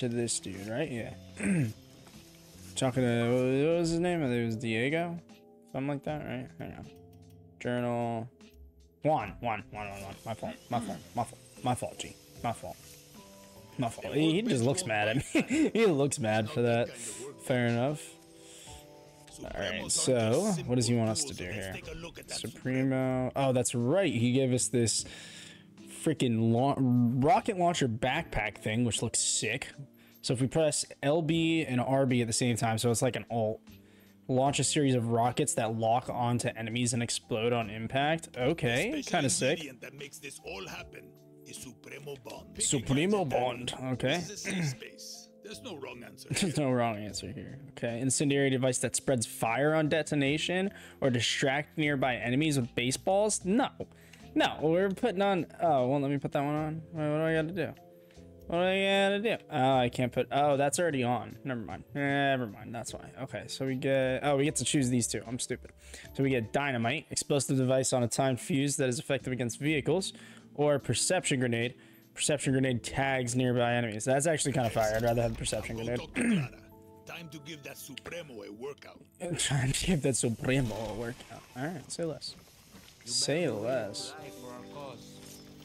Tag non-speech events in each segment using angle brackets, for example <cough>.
to this dude, right? Yeah. <clears throat> Talking to what was his name? It was Diego, something like that, right? Journal. Juan, Juan, Juan, Juan, Juan. My fault. My fault. My fault. My fault. G. My fault. My fault. He, he just looks mad at me. <laughs> he looks mad for that. Fair enough. Alright, so what does he want us to do here? Supremo. Oh, that's right. He gave us this freaking la rocket launcher backpack thing, which looks sick. So if we press LB and RB at the same time, so it's like an alt, launch a series of rockets that lock onto enemies and explode on impact. Okay, kind of sick. That makes this all happen is Supremo Bond. Supremo Bond. Okay. This is a safe space. There's no wrong answer. <laughs> There's no wrong answer here. Okay. Incendiary device that spreads fire on detonation or distract nearby enemies with baseballs? No. No, we're putting on. Oh, well, let me put that one on. What do I got to do? What do I got to do? Oh, I can't put. Oh, that's already on. Never mind. Never mind. That's why. Okay, so we get. Oh, we get to choose these two. I'm stupid. So we get dynamite, explosive device on a timed fuse that is effective against vehicles, or perception grenade. Perception grenade tags nearby enemies. That's actually kind of fire. I'd rather have the perception grenade. talk to Clara. <clears throat> Time to give that Supremo a workout. <laughs> Trying to give that Supremo a workout. Alright, say less. Say less.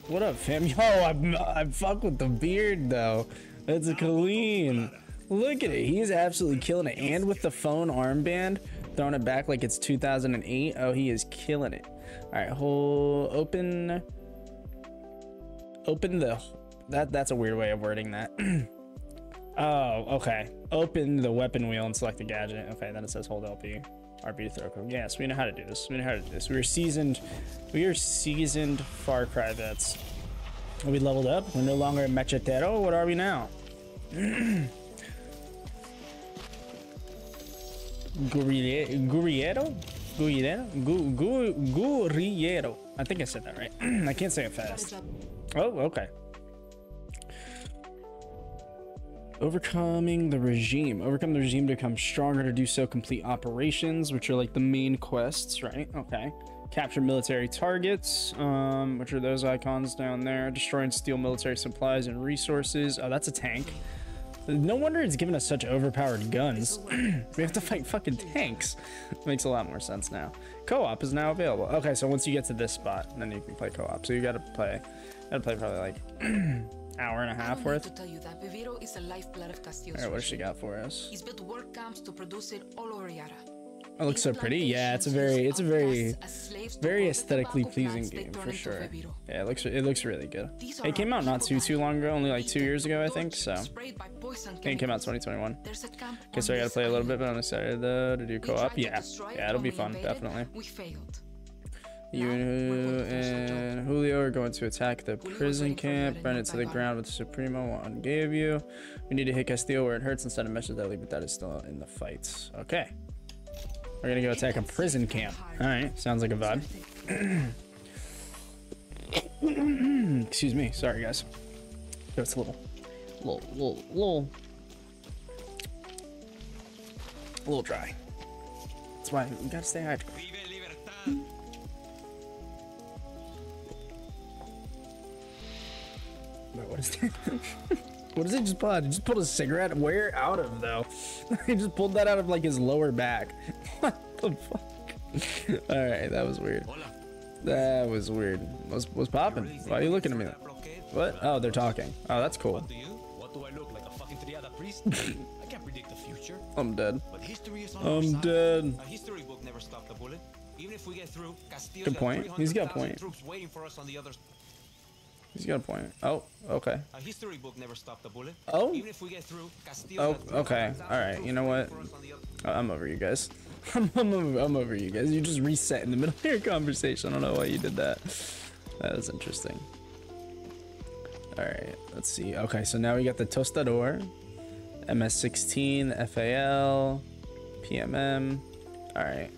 What up, fam? <laughs> Yo, I'm, I'm fuck with the beard, though. That's clean. Look at it. He's absolutely killing it. And with the phone armband, throwing it back like it's 2008. Oh, he is killing it. Alright, hold, open, open the, that that's a weird way of wording that. <clears throat> Oh, okay. Open the weapon wheel and select the gadget. Okay, then it says hold LB. RB to throw code. Yes, we know how to do this. We know how to do this. We are seasoned. We are seasoned Far Cry vets. We leveled up. We're no longer a mechatero. Oh, what are we now? Gurriero? Gurriero? Gurriero? Gu- gu- Gurriero. I think I said that right. <clears throat> I can't say it fast. Oh, okay. Overcoming the regime. Overcome the regime to become stronger to do so. Complete operations, which are like the main quests, right? Okay. Capture military targets, um, which are those icons down there. Destroy and steal military supplies and resources. Oh, that's a tank. No wonder it's giving us such overpowered guns. <clears throat> we have to fight fucking tanks. <laughs> Makes a lot more sense now. Co-op is now available. Okay, so once you get to this spot, then you can play co-op. So you gotta play, gotta play probably like <clears throat> hour and a half I don't need worth. to tell you that Viviro is the lifeblood of Castillo's All right, what does she got for us? He's built work camps to produce it all over Yara. It looks so pretty. Yeah, it's a very, it's a very, outcasts as slaves to very aesthetically pleasing game for sure. Yeah, it looks, it looks really good. It came out not too too long ago, only like two years ago, I think. So I sprayed by poison think it came out 2021. There's a camp Okay, so I gotta play a little bit, but I'm excited though to do co-op. Yeah, yeah, it'll be fun, definitely. We failed. You Now, we're waiting for some job. and Julio are going to attack the prison waiting for you camp, burn it to the ground with the Supremo one gave you. We need to hit Castillo where it hurts instead of Mr. Deli, but that is still in the fights. Okay. We're gonna go attack a prison camp. Alright, sounds like a vibe. <coughs> Excuse me, sorry guys. It's a little, little, little, little, a little dry. That's why we gotta stay hydrated. Wait, what is that? <laughs> what does he just pull out? He just pulled a cigarette. Where out of though? <laughs> he just pulled that out of like his lower back. <laughs> what the fuck? All right, that was weird. That was weird. What's what's popping? Why are you looking at me? What? Oh, they're talking. Oh, that's cool. Do you? What do I look like? A fucking triada priest? I can't predict the future. I'm dead. But history is on I'm dead. A history book never stopped a bullet. Even if we get through, Castillo's Good point. He's got a point. Troops waiting for us on the other. He's got a point. Oh, okay. A history book never stopped a bullet. Oh. Even if we get through, Castillo's Oh, okay. All right. You know what? waiting for us on the other- I'm over you guys. <laughs> I'm, I'm, over, I'm over you guys. You just reset in the middle of your conversation. I don't know why you did that. That was interesting. All right, let's see. Okay, so now we got the Tostador, MS16, FAL, PMM. All right,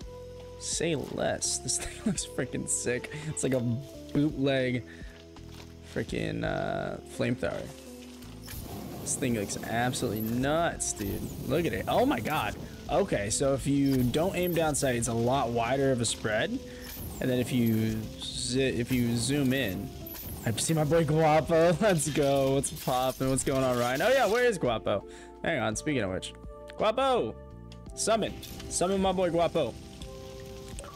say less. <laughs> This thing looks freaking sick. It's like a bootleg freaking uh, flamethrower. This thing looks absolutely nuts, dude. Look at it. Oh my god. Okay, so if you don't aim down sight, it's a lot wider of a spread. And then if you if you zoom in, I see my boy Guapo. <laughs> Let's go. What's poppin'? What's going on, Ryan? Oh yeah, where is Guapo? Hang on. Speaking of which, Guapo, summon, summon my boy Guapo.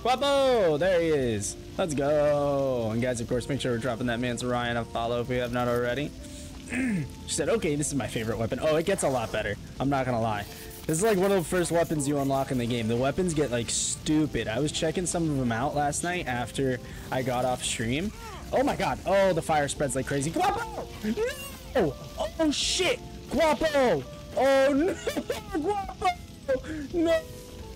Guapo, there he is. Let's go. And guys, of course, make sure we're dropping that man's Ryan a follow if we have not already. <clears throat> she said, okay, this is my favorite weapon. Oh, it gets a lot better. I'm not gonna lie. This is like one of the first weapons you unlock in the game. The weapons get like stupid. I was checking some of them out last night after I got off stream. Oh my god. Oh, the fire spreads like crazy. Guapo! No! Oh shit! Guapo! Oh <laughs> no! Guapo! No!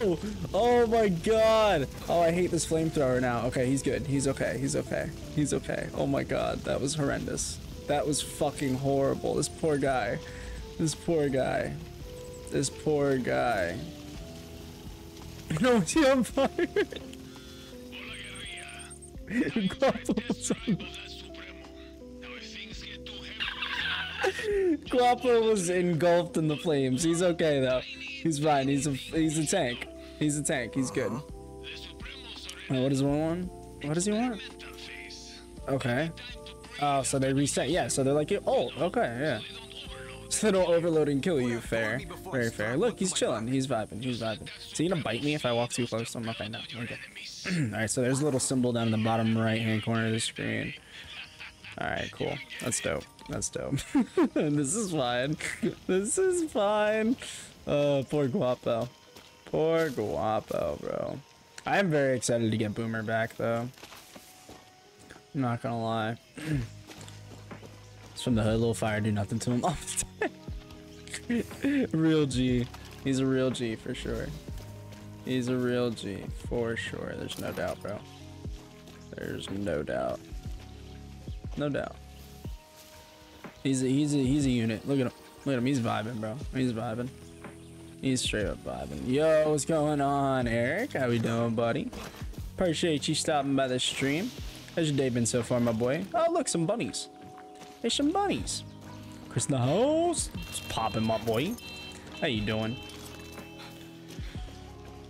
Oh, oh my god. Oh, I hate this flamethrower now. Okay, he's good. He's okay. He's okay. He's okay. Oh my god, that was horrendous. That was fucking horrible. This poor guy. This poor guy. This poor guy. <laughs> No, is on fire? <laughs> <laughs> Guapo was engulfed in the flames. He's okay though. He's fine. He's a he's a tank. He's a tank. He's good. Oh, what does one want? What does he want? Okay. Oh, so they reset. Yeah, so they're like, oh, okay, yeah. So they don't overload and kill you. Fair. Very fair. Look, he's chilling. He's vibing. He's vibing. Is he gonna bite me if I walk too close to him? Okay, <clears throat> no. Okay. Alright, so there's a little symbol down in the bottom right hand corner of the screen. Alright, cool. That's dope. That's dope. <laughs> this is fine. <laughs> This is fine. Uh, poor Guapo. Poor Guapo, bro. I am very excited to get Boomer back, though. I'm not gonna lie. it's from the hood, little fire, do nothing to him. <laughs> real G. He's a real G for sure. He's a real G for sure. There's no doubt, bro. There's no doubt. No doubt. He's a, he's a, he's a unit. Look at him. Look at him. He's vibing, bro. He's vibing. He's straight up vibing. Yo, what's going on, Eric? How we doing, buddy? Appreciate you stopping by the stream. How's your day been so far, my boy? Oh, look, some bunnies. There's some bunnies. Chris in the house. It's popping, my boy. How you doing?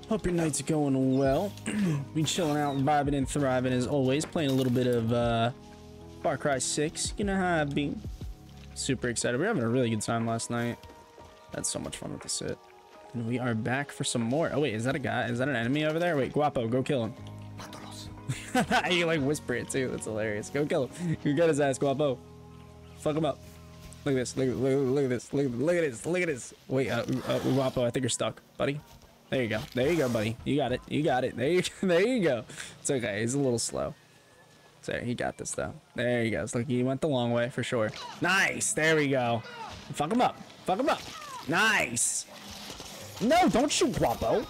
Hope your night's going well. <clears throat> Been chilling out, vibing and thriving as always. Playing a little bit of uh, Far Cry 6. You know how I've been. Super excited. We are having a really good time last night. Had so much fun with the sit. And we are back for some more. Oh wait, is that a guy? Is that an enemy over there? Wait, Guapo, go kill him. <laughs> you like whisper it too. That's hilarious. Go kill him. You got his ass, Guapo. Fuck him up. Look at this. Look, look, look at this. Look, look at this. Look at this. Wait, uh, uh, Guapo, I think you're stuck, buddy. There you go. There you go, buddy. You got it. You got it. There you, <laughs> there you go. It's okay. He's a little slow. There, he got this though. There he goes. Look, he went the long way for sure. Nice. There we go. Fuck him up. Fuck him up. Nice. No, don't shoot Guapo.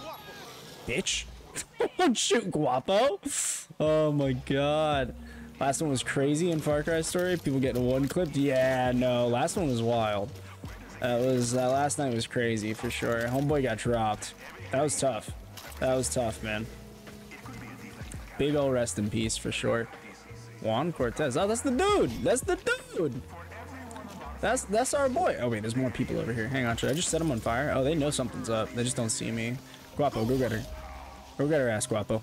Bitch. <laughs> don't shoot Guapo. Oh my god. Last one was crazy in Far Cry story. People getting one clipped. Yeah, no. Last one was wild. That was that last night was crazy for sure. Homeboy got dropped. That was tough. That was tough, man. Big ol' rest in peace for sure. Juan Cortez. Oh, that's the dude. That's the dude. That's that's our boy. Oh wait, there's more people over here. Hang on, should I just set them on fire? Oh, they know something's up. They just don't see me. Guapo, go get her. Go get her ass, Guapo.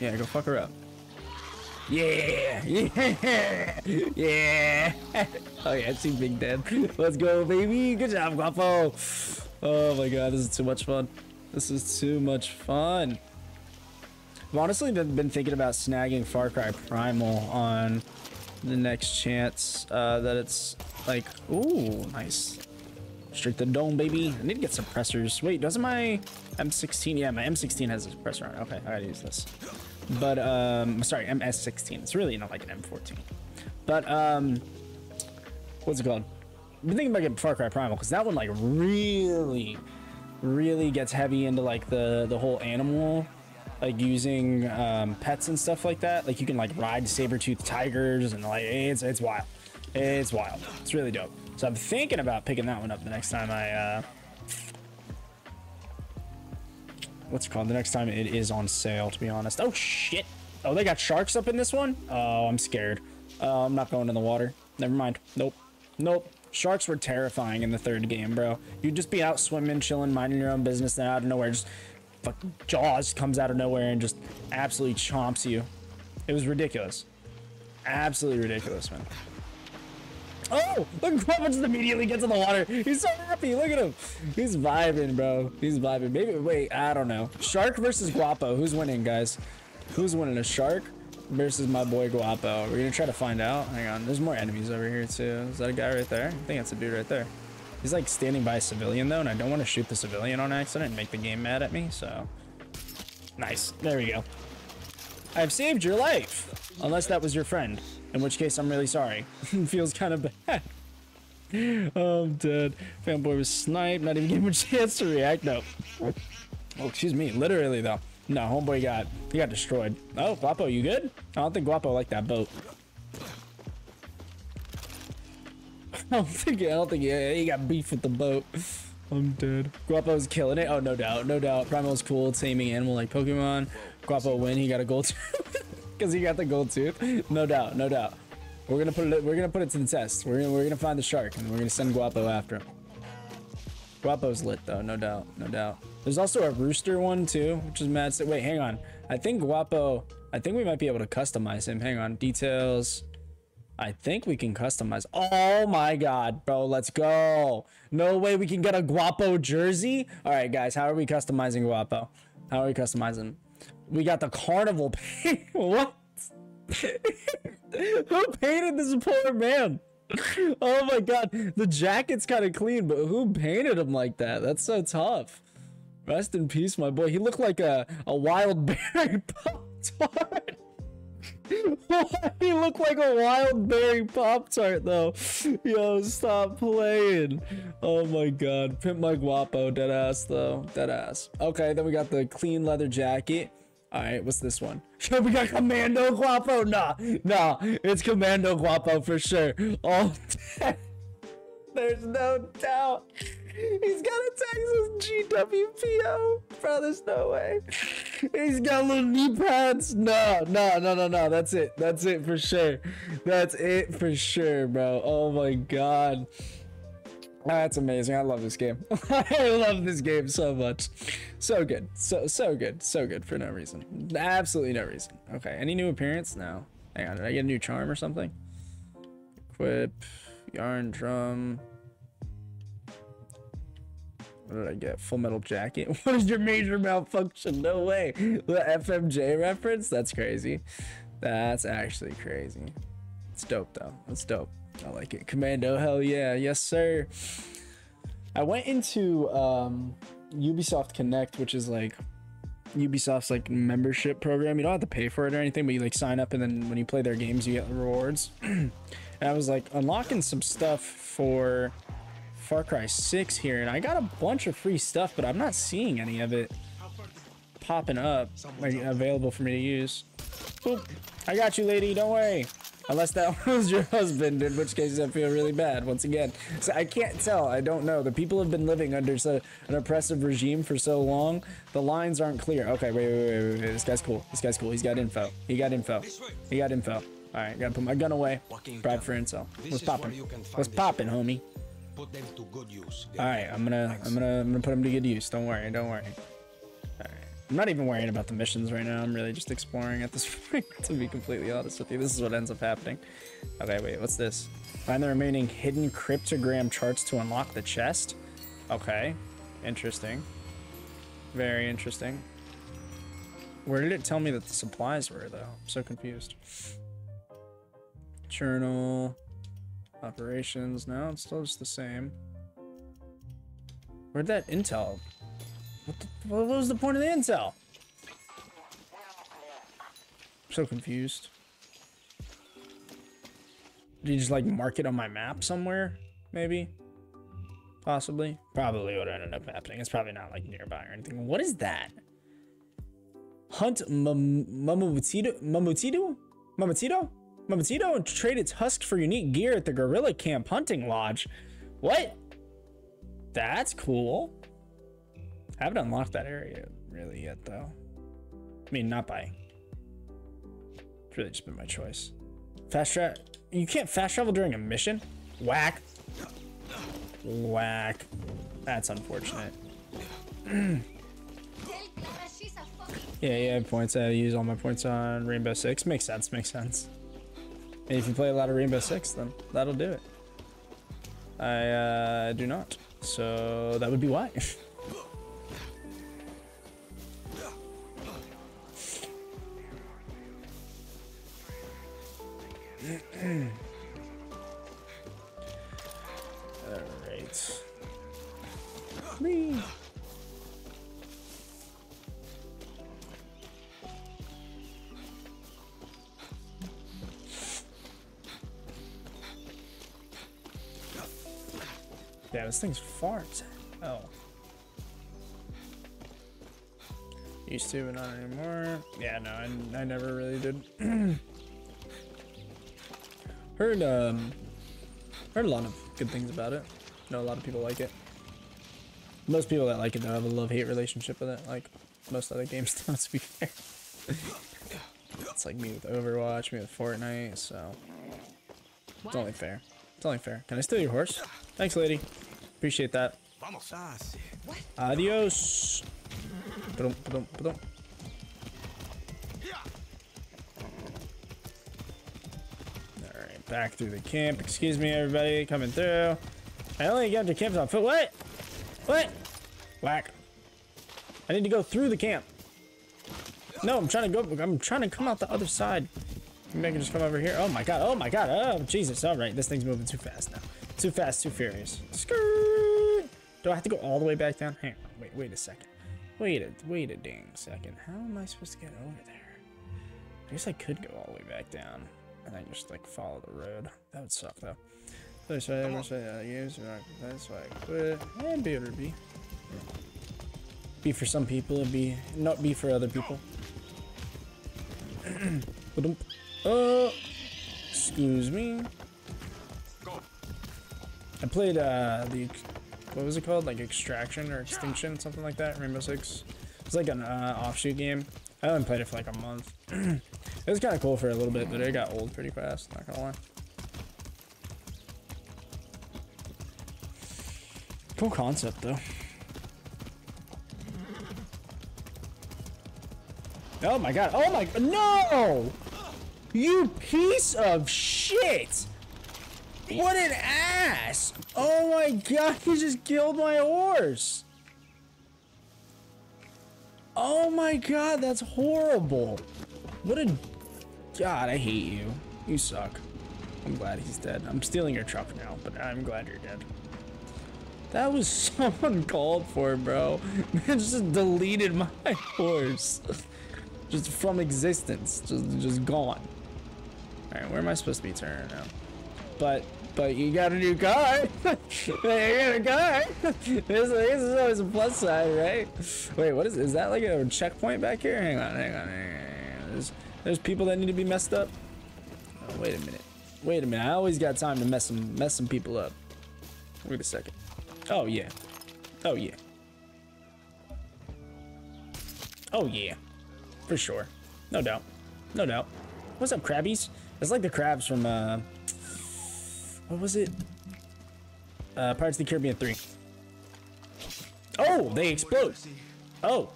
Yeah, go fuck her up. Yeah, yeah, yeah. <laughs> Oh yeah, it's Big Dead. Let's go, baby. Good job, Guapo. Oh my god, this is too much fun. This is too much fun. I've honestly been, been thinking about snagging Far Cry Primal on the next chance uh, that it's like, ooh, nice. Straight the dome, baby. I need to get suppressors. Wait, doesn't my M16? Yeah, my M16 has a suppressor on it. Okay, I gotta use this. But, um, sorry, MS16. It's really not like an M14. But, um, what's it called? I've been thinking about getting Far Cry Primal because that one, like, really, really gets heavy into, like, the, the whole animal like using um, pets and stuff like that. Like you can like ride saber-toothed tigers and like it's it's wild. It's wild. It's really dope. So I'm thinking about picking that one up the next time I uh what's it called? The next time it is on sale, to be honest. Oh shit. Oh, they got sharks up in this one? Oh, I'm scared. Uh, I'm not going in the water. Never mind. Nope. Nope. Sharks were terrifying in the third game, bro. You'd just be out swimming, chilling, minding your own business, and out of nowhere, just fucking Jaws comes out of nowhere and just absolutely chomps you. It was ridiculous. Absolutely ridiculous, man. Oh, look, just immediately gets in the water. He's so happy. Look at him. He's vibing, bro. He's vibing. Maybe, wait, I don't know. Shark versus Guapo. Who's winning, guys? Who's winning? A shark versus my boy Guapo. We're gonna try to find out. Hang on. There's more enemies over here, too. Is that a guy right there? I think that's a dude right there. He's like standing by a civilian, though, and I don't want to shoot the civilian on accident and make the game mad at me, so. Nice. There we go. I've saved your life. Unless that was your friend. In which case, I'm really sorry. <laughs> Feels kind of bad. <laughs> Oh, I'm dead. Fanboy was sniped. Not even gave him a chance to react. No. Oh, excuse me. Literally, though. No, homeboy got he got destroyed. Oh, Guapo, you good? I don't think Guapo liked that boat. <laughs> don't think I don't think yeah, he got beef with the boat. I'm dead. Guapo's killing it. Oh, no doubt, no doubt. Primal's cool, taming animal like Pokemon. Guapo win. He got a gold tooth <laughs> because he got the gold tooth. No doubt, no doubt. We're gonna put it. We're gonna put it to the test. We're gonna we're gonna find the shark and we're gonna send Guapo after him. Guapo's lit though, no doubt, no doubt. There's also a rooster one too, which is mad. Wait, hang on. I think Guapo. I think we might be able to customize him. Hang on, details. I think we can customize. Oh my god, bro, let's go. No way we can get a Guapo jersey. All right, guys, how are we customizing Guapo? How are we customizing? We got the carnival <laughs> paint. what? <laughs> who painted this poor man? Oh my god, the jacket's kind of clean, but who painted him like that? That's so tough. Rest in peace, my boy. He looked like a, a wild <laughs> berry pop tart. <laughs> he looked like a wild berry pop tart though. Yo, stop playing. Oh my god, pimp my guapo, dead ass though, dead ass. Okay, then we got the clean leather jacket. All right, what's this one? Yo, <laughs> we got Commando Guapo. Nah, nah, it's Commando Guapo for sure. Oh, <laughs> there's no doubt. He's got a Texas Guapo. Bro, there's no way. He's got little knee pads. No, no, no, no, no. That's it. That's it for sure. That's it for sure, bro. Oh my god. That's amazing. I love this game. <laughs> I love this game so much. So good. So so good. So good for no reason. Absolutely no reason. Okay. Any new appearance? No. Hang on. Did I get a new charm or something? Equip. Yarn drum. What did I get? Full metal jacket. <laughs> What is your major malfunction? No way. The FMJ reference? That's crazy. That's actually crazy. It's dope though. That's dope. I like it. Commando, hell yeah. Yes, sir. I went into um, Ubisoft Connect, which is like Ubisoft's like membership program. You don't have to pay for it or anything, but you like sign up and then when you play their games, you get rewards. <clears throat> and I was like unlocking some stuff for Far Cry 6 here, and I got a bunch of free stuff, but I'm not seeing any of it popping up, like available for me to use. Boop. I got you, lady. Don't worry. Unless that <laughs> was your husband, in which case I feel really bad once again. So I can't tell. I don't know. The people have been living under so, an oppressive regime for so long. The lines aren't clear. Okay, wait, wait, wait, wait, wait. This guy's cool. This guy's cool. He's got info. He got info. He got info. All right, gotta put my gun away. Bribe for intel. What's popping? What's popping, homie? Put them to good use. All right, I'm gonna, I'm gonna, I'm gonna put them to good use. Don't worry, don't worry. All right. I'm not even worrying about the missions right now. I'm really just exploring at this <laughs> point, to be completely honest with you. This is what ends up happening. Okay, wait, what's this? Find the remaining hidden cryptogram charts to unlock the chest. Okay, interesting. Very interesting. Where did it tell me that the supplies were, though? I'm so confused. Journal. Operations. No, it's still just the same. Where'd that intel? What, the, what was the point of the intel? I'm so confused. Did you just like mark it on my map somewhere? Maybe? Possibly? Probably what ended up happening. It's probably not like nearby or anything. What is that? Hunt Mam- Mamutito? Mamutito? And trade its husk for unique gear at the Guerrilla Camp Hunting Lodge. What? That's cool. I haven't unlocked that area really yet, though. I mean, not by. It's really just been my choice. Fast travel. You can't fast travel during a mission? Whack. Whack. That's unfortunate. yeah, yeah, points. I use all my points on Rainbow Six. Makes sense. Makes sense. And if you play a lot of Rainbow Six, then that'll do it. I uh, do not, so that would be why. <clears throat> All right. Yeah, this thing's far as hell. Used to, but not anymore. Yeah, no, I, I never really did. <clears throat> heard um, heard a lot of good things about it. Know a lot of people like it. Most people that like it though have a love-hate relationship with it, like most other games. <laughs> To be fair, it's like me with Overwatch, me with Fortnite, so it's only fair. It's only fair. Can I steal your horse? Thanks, lady. Appreciate that. Vamos. Sí. Adios. Ba-dum, ba-dum, ba-dum. Alright, back through the camp. Excuse me, everybody, coming through. I only got to camp on foot. What? What? Whack. I need to go through the camp. No, I'm trying to go. I'm trying to come out the other side. Maybe I can just come over here. Oh my god. Oh my god. Oh, Jesus. All right. This thing's moving too fast now. Too fast, too furious. Skirt. Do I have to go all the way back down? Hang on. Wait, wait a second. Wait a, wait a dang second. How am I supposed to get over there? I guess I could go all the way back down and then just like follow the road. That would suck though. That's why I say I use That's why I uh, quit. And be or be. Be for some people, and be not be for other people. <clears throat> Excuse me. I played uh the what was it called like extraction or extinction something like that Rainbow Six. It's like an uh, offshoot game. I haven't played it for like a month. <clears throat> it was kind of cool for a little bit, but it got old pretty fast. Not gonna lie. Cool concept though. Oh my god. Oh my no! You piece of shit! What an ass! Oh my god, he just killed my horse! Oh my god, that's horrible! What a... God, I hate you. You suck. I'm glad he's dead. I'm stealing your truck now, but I'm glad you're dead. That was <laughs> so uncalled for, bro. Man just deleted my <laughs> horse. Just from existence. Just, just gone. Alright, where am I supposed to be turning now? But but you got a new car. <laughs> you got a car. <laughs> this, this is always a plus side, right? Wait, what is is that like a checkpoint back here? Hang on, hang on, hang on. There's there's people that need to be messed up. Oh, wait a minute. Wait a minute. I always got time to mess some mess some people up. Wait a second. Oh yeah. Oh yeah. Oh yeah. For sure. No doubt. No doubt. What's up, crabbies? It's like the crabs from uh what was it? Uh Pirates of the Caribbean 3. Oh, they explode. Oh.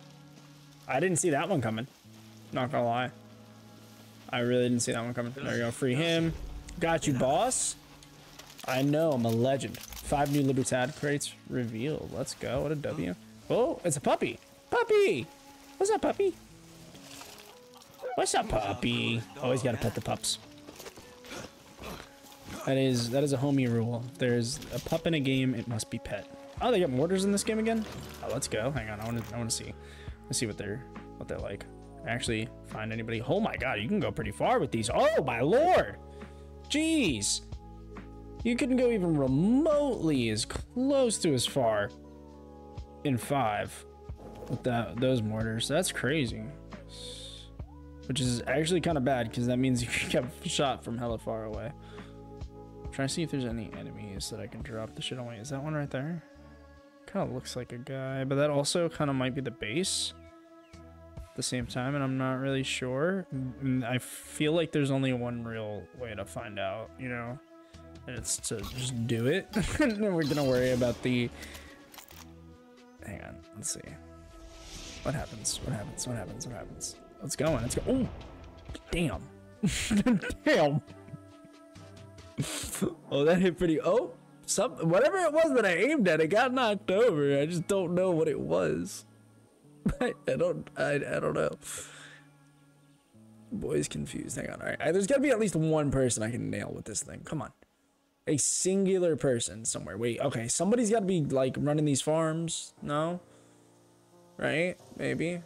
I didn't see that one coming. Not gonna lie. I really didn't see that one coming. There you go. Free him. Got you, boss. I know, I'm a legend. Five new Libertad crates revealed. Let's go. What a W. Oh, it's a puppy. Puppy! What's up, puppy? What's up, puppy? Always gotta pet the pups. That is that is a homie rule. There's a pup in a game, it must be pet. Oh, they got mortars in this game again? Oh, let's go. Hang on, I want to I want to see. Let's see what they're what they're like. Actually, find anybody. Oh my god, you can go pretty far with these. Oh my lord! Jeez! You couldn't go even remotely as close to as far in five with that those mortars. That's crazy. Which is actually kind of bad because that means <laughs> you can get shot from hella far away. Trying to see if there's any enemies that I can drop the shit on. Wait, is that one right there? Kind of looks like a guy, but that also kind of might be the base at the same time, and I'm not really sure. I feel like there's only one real way to find out, you know? And it's to just do it. <laughs> and we're gonna worry about the... Hang on, let's see. What happens? What happens? What happens? What happens? Let's go. on. Let's go. Oh, damn. <laughs> damn. <laughs> oh, that hit pretty. Oh, some whatever it was that I aimed at, it got knocked over. I just don't know what it was. <laughs> I, I don't. I, I don't know. Boy's confused. Hang on. All right. There's got to be at least one person I can nail with this thing. Come on. A singular person somewhere. Wait. Okay. Somebody's got to be like running these farms. No. Right? Maybe.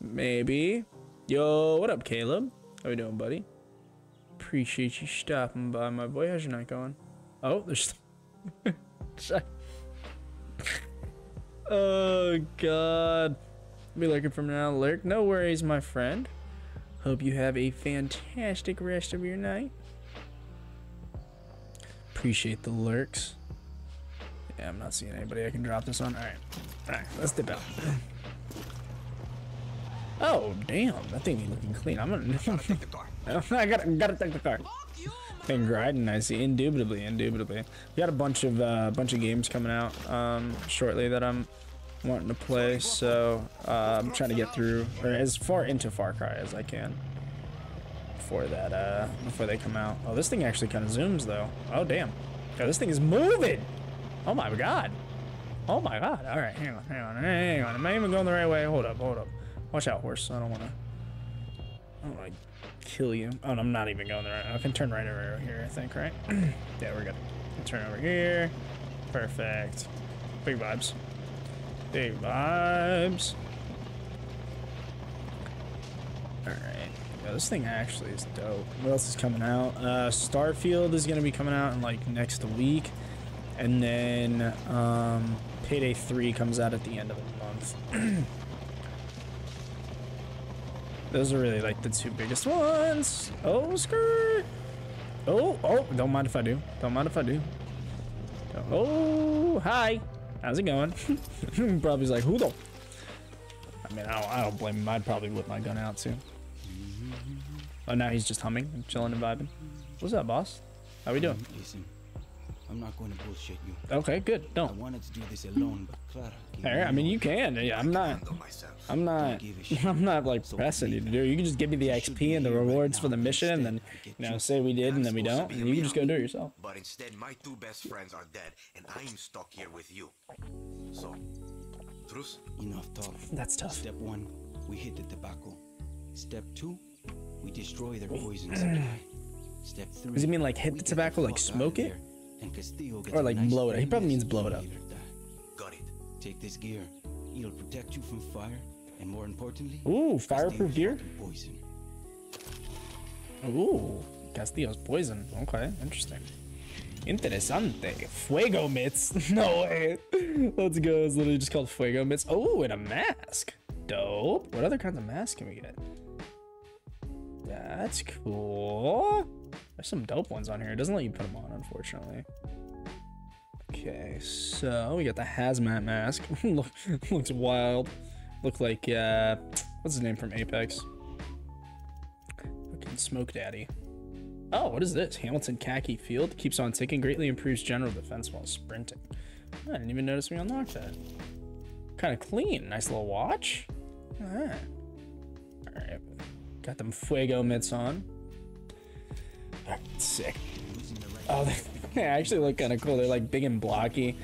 Maybe. Yo, what up, Caleb? How you doing, buddy? Appreciate you stopping by, my boy. How's your night going? Oh, there's. <laughs> oh God. Be looking from now, lurk. No worries, my friend. Hope you have a fantastic rest of your night. Appreciate the lurks. Yeah, I'm not seeing anybody I can drop this on. Alright. Alright, let's dip out. Oh, damn. That thing ain't looking clean. I'm gonna. <laughs> <laughs> I gotta, gotta take the car. Been grinding, I see. Indubitably, indubitably. We got a bunch of uh, bunch of games coming out um, shortly that I'm wanting to play, so uh, I'm trying to get through or as far into Far Cry as I can before that uh, before they come out. Oh, this thing actually kind of zooms though. Oh damn, oh, this thing is moving. Oh my god. Oh my god. All right, hang on, hang on, hang on. Am I even going the right way? Hold up, hold up. Watch out, horse. I don't want to. I don't want to kill you. Oh, I'm not even going the right. I can turn right over here. I think, right? <clears throat> yeah, we're good. Turn over here. Perfect. Big vibes. Big vibes. All right. Yeah, this thing actually is dope. What else is coming out? Uh, Starfield is gonna be coming out in like next week, and then um, Payday 3 comes out at the end of the month. <clears throat> Those are really like the two biggest ones. Oh, skirt. Oh, oh, don't mind if I do. Don't mind if I do. Oh, hi. How's it going? <laughs> Probably like, who? I mean, I don't, I don't blame him. I'd probably whip my gun out too. Oh, now he's just humming and chilling and vibing. What's up, boss? How we doing? Listen, I'm not going to bullshit you. Okay, good. I Don't. wanted to do this alone, but Clara. gave Hey, I mean, you can. I'm not. I'm not. <laughs> I'm not like pressing you to do. it. You can just give me the XP and the rewards for the mission, and then you know say we did, and then we don't, and you can just go do it yourself. But instead, my two best friends are dead, and I'm stuck here with you. So, truce? Enough talk. That's tough. Step one, we hit the tobacco. Step two, we destroy their poison supply. <clears throat> Step three. Does he mean, like, hit the tobacco, like, smoke it? There, And Castillo gets Or, like, nice blow it. Up. He probably means blow it up. Got it. Take this gear. It'll protect you from fire, and more importantly, Ooh, fireproof gear. Poison. Ooh, Castillo's poison. Okay, interesting. Interesante. Fuego mitts. <laughs> no way. Let's go. It's literally just called Fuego mitts. Oh, and a mask. Dope. What other kinds of masks can we get? That's cool. There's some dope ones on here. It doesn't let you put them on, unfortunately. Okay, so we got the hazmat mask. <laughs> Look, looks wild. Look like uh, what's his name from Apex? Fucking Smoke Daddy. Oh, what is this? Hamilton khaki field keeps on ticking, greatly improves general defense while sprinting. I didn't even notice we unlocked that. Kind of clean. Nice little watch. Alright. Alright. Got them Fuego mitts on. Sick. Oh, <laughs> they, actually look kind of cool. They're like big and blocky.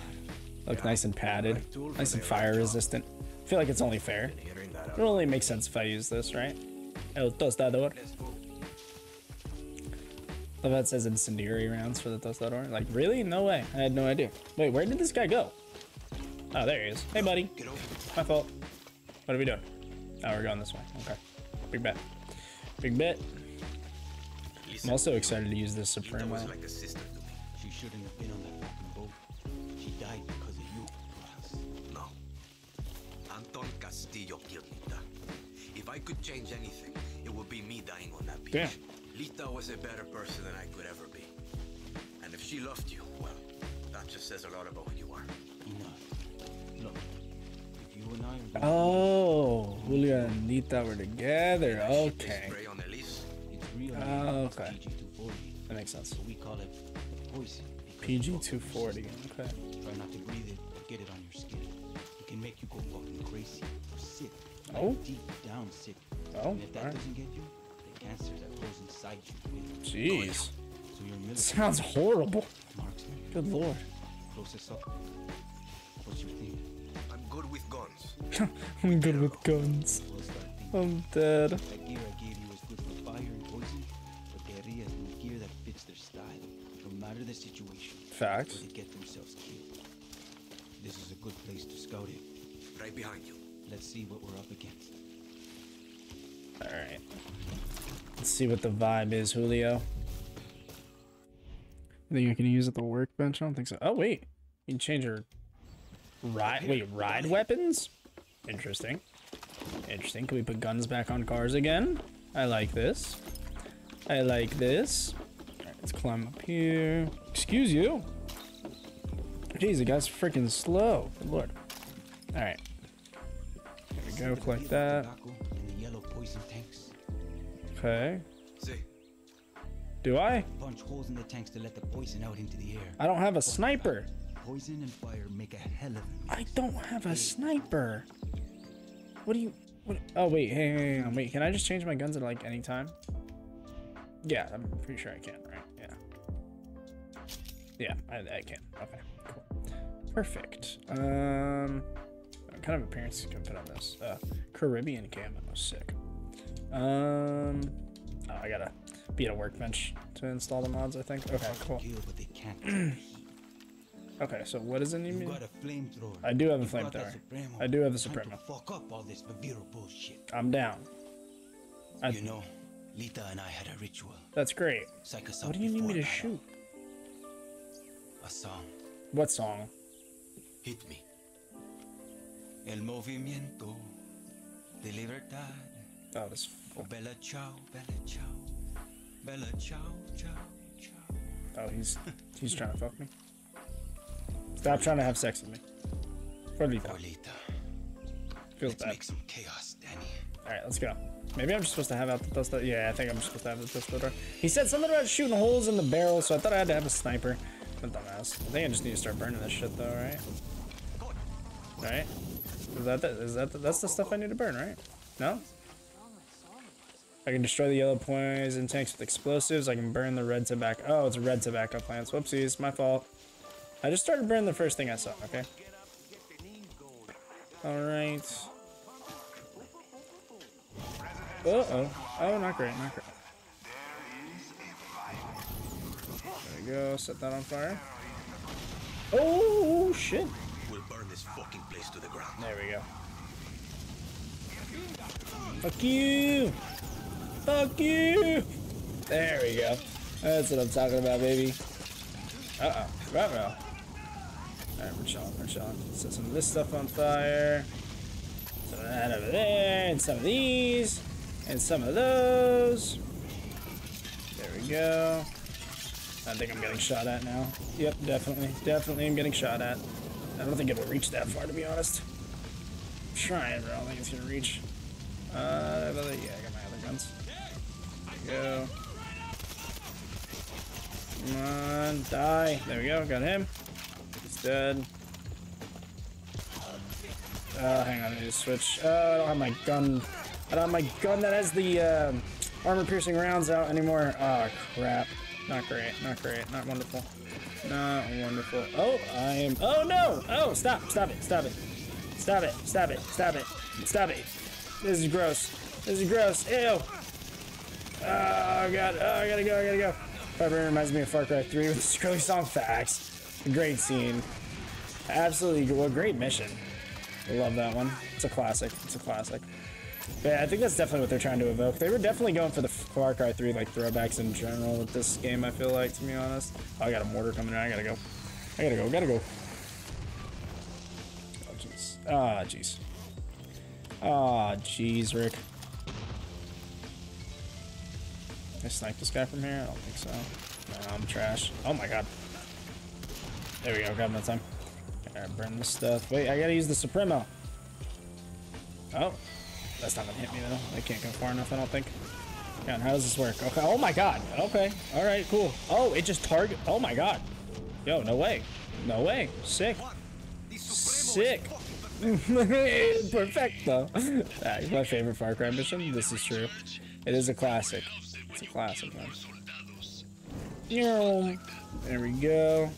Look nice and padded. Nice and fire resistant. I feel like it's only fair. That It only makes sense if I use this, right? El tostador. Love it says incendiary rounds for the tostador. Like, really? No way. I had no idea. Wait, where did this guy go? Oh, there he is. Hey, buddy. My fault. What are we doing? Oh, we're going this way. Okay. Big bet. Big bet. I'm also excited to use this Lita Supreme. was like a sister to me. She shouldn't have been on that fucking boat. She died because of you, Rojas. No. Anton Castillo killed Lita. If I could change anything, it would be me dying on that beach. Damn. Lita was a better person than I could ever be. And if she loved you, well, that just says a lot about who you are. Enough. Look, if you and I Oh, Julia and Lita were together. Okay. Spray on real. Oh, It's okay. PG-240, That makes sense. so we call it poison. because PG fuck 240. Okay. Try not to breathe it or get it on your skin. It can make you go fucking crazy or sick. Like Oh. Deep down sick. Oh, and if that alright. doesn't get you, then cancer that grows inside you. Jeez. So you're a military Sounds horrible. marksman. Good lord. Closest up. What's your thing? I'm good with guns. <laughs> I'm good with guns. We'll start thinking. I'm dead. No the situation. Facts. Or they get themselves killed. This is a good place to scout it. Right behind you. Let's see what we're up against. Alright. Let's see what the vibe is, Julio. I think I can use it the workbench? I don't think so. Oh, wait. You can change your ride. Wait, ride weapons? Interesting. Interesting. Can we put guns back on cars again? I like this. I like this. Let's climb up here. Excuse you. Jeez, the guy's freaking slow. Good lord. Alright. There we go. Collect that. Tobacco and the yellow poison tanks. Okay. Do I? Punch holes in the tanks to let the poison out into the air. I don't have a sniper. Poison and fire make a hell of a I don't have a sniper. What do you? What? Oh wait, hey, hey, hang on, wait. Can I just change my guns at like any time? Yeah, I'm pretty sure I can. Right? Yeah. I, I can. Okay, cool. Perfect. Um, what kind of appearance can I put on this? Uh, Caribbean camo, sick. Um, oh, I gotta be at a workbench to install the mods. I think. Okay, cool. kill, but they can't. kill the <clears throat> heat. Okay, so what does it need You me? got a flamethrower. I do have a You got that flamethrower. I do have a Supremo. Fuck up all this bullshit. I'm down. I- You know, Lita and I had a ritual. That's great. What do you need me to shoot? A song. What song? hit me. El movimiento de libertad. Oh, this. Oh, bella ciao, bella ciao. Bella ciao, ciao, ciao. Oh, he's he's trying to fuck me. Stop trying to have sex with me. For Lita. Poor Feels Let's bad. make some chaos, Danny. All right, let's go. Maybe I'm just supposed to have out the pistol. Yeah, I think I'm just supposed to have the pistol. He said something about shooting holes in the barrel, so I thought I had to have a sniper. I'm dumbass. I think I just need to start burning this shit, though, right? Right? Is that the, is that the, that's the stuff I need to burn, right? No? I can destroy the yellow poison tanks with explosives. I can burn the red tobacco. Oh, it's red tobacco plants. Whoopsies, my fault. I just started burning the first thing I saw, okay? Alright. Uh-oh. Oh, not great, not great. There we go, set that on fire. Oh, shit. We'll burn this fucking place to the ground. There we go. Fuck you! Fuck you! There we go. That's what I'm talking about, baby. Uh-oh. Uh-oh. Alright, we're chilling, we're chilling. Set some of this stuff on fire. Some of that over there, and some of these, and some of those. There we go. I think I'm getting shot at now. Yep, definitely. Definitely I'm getting shot at. I don't think it will reach that far, to be honest. I'm trying, but I don't think it's gonna reach. Uh, yeah, I got my other guns. There go. Come on, die. There we go, got him. He's dead. Uh, hang on, I need to switch. Uh, I don't have my gun. I don't have my gun that has the um armor-piercing rounds out anymore. Oh, crap. Not great, not great, not wonderful. Not wonderful. Oh, I am. Oh, no! Oh, stop, stop it, stop it. Stop it, stop it, stop it, stop it. This is gross. This is gross. Ew. Oh, God. Oh, I gotta go, I gotta go. Probably reminds me of Far Cry 3 with <laughs> the Skrillex song Facts. Great scene. Absolutely, well, great mission. Love that one. It's a classic. It's a classic. But yeah, I think that's definitely what they're trying to evoke. They were definitely going for the Far Cry 3 like throwbacks in general with this game. I feel like, to be honest. Oh, I got a mortar coming in. I gotta go. I gotta go. Gotta go. Oh jeez. Ah jeez. Ah jeez, Rick. Can I snipe this guy from here? I don't think so. No, I'm trash. Oh my god. There we go. Got that time. Burn this stuff. Wait, I gotta use the Supremo. Oh, that's not gonna hit me though. I can't go far enough, I don't think. God, how does this work? Okay. Oh my god. Okay. All right. Cool. Oh, it just target. Oh my god. Yo, no way. No way. Sick. Sick. <laughs> Perfecto. That's ah, my favorite Far Cry mission. This is true. It is a classic. It's a classic, man. Yeah, There we go.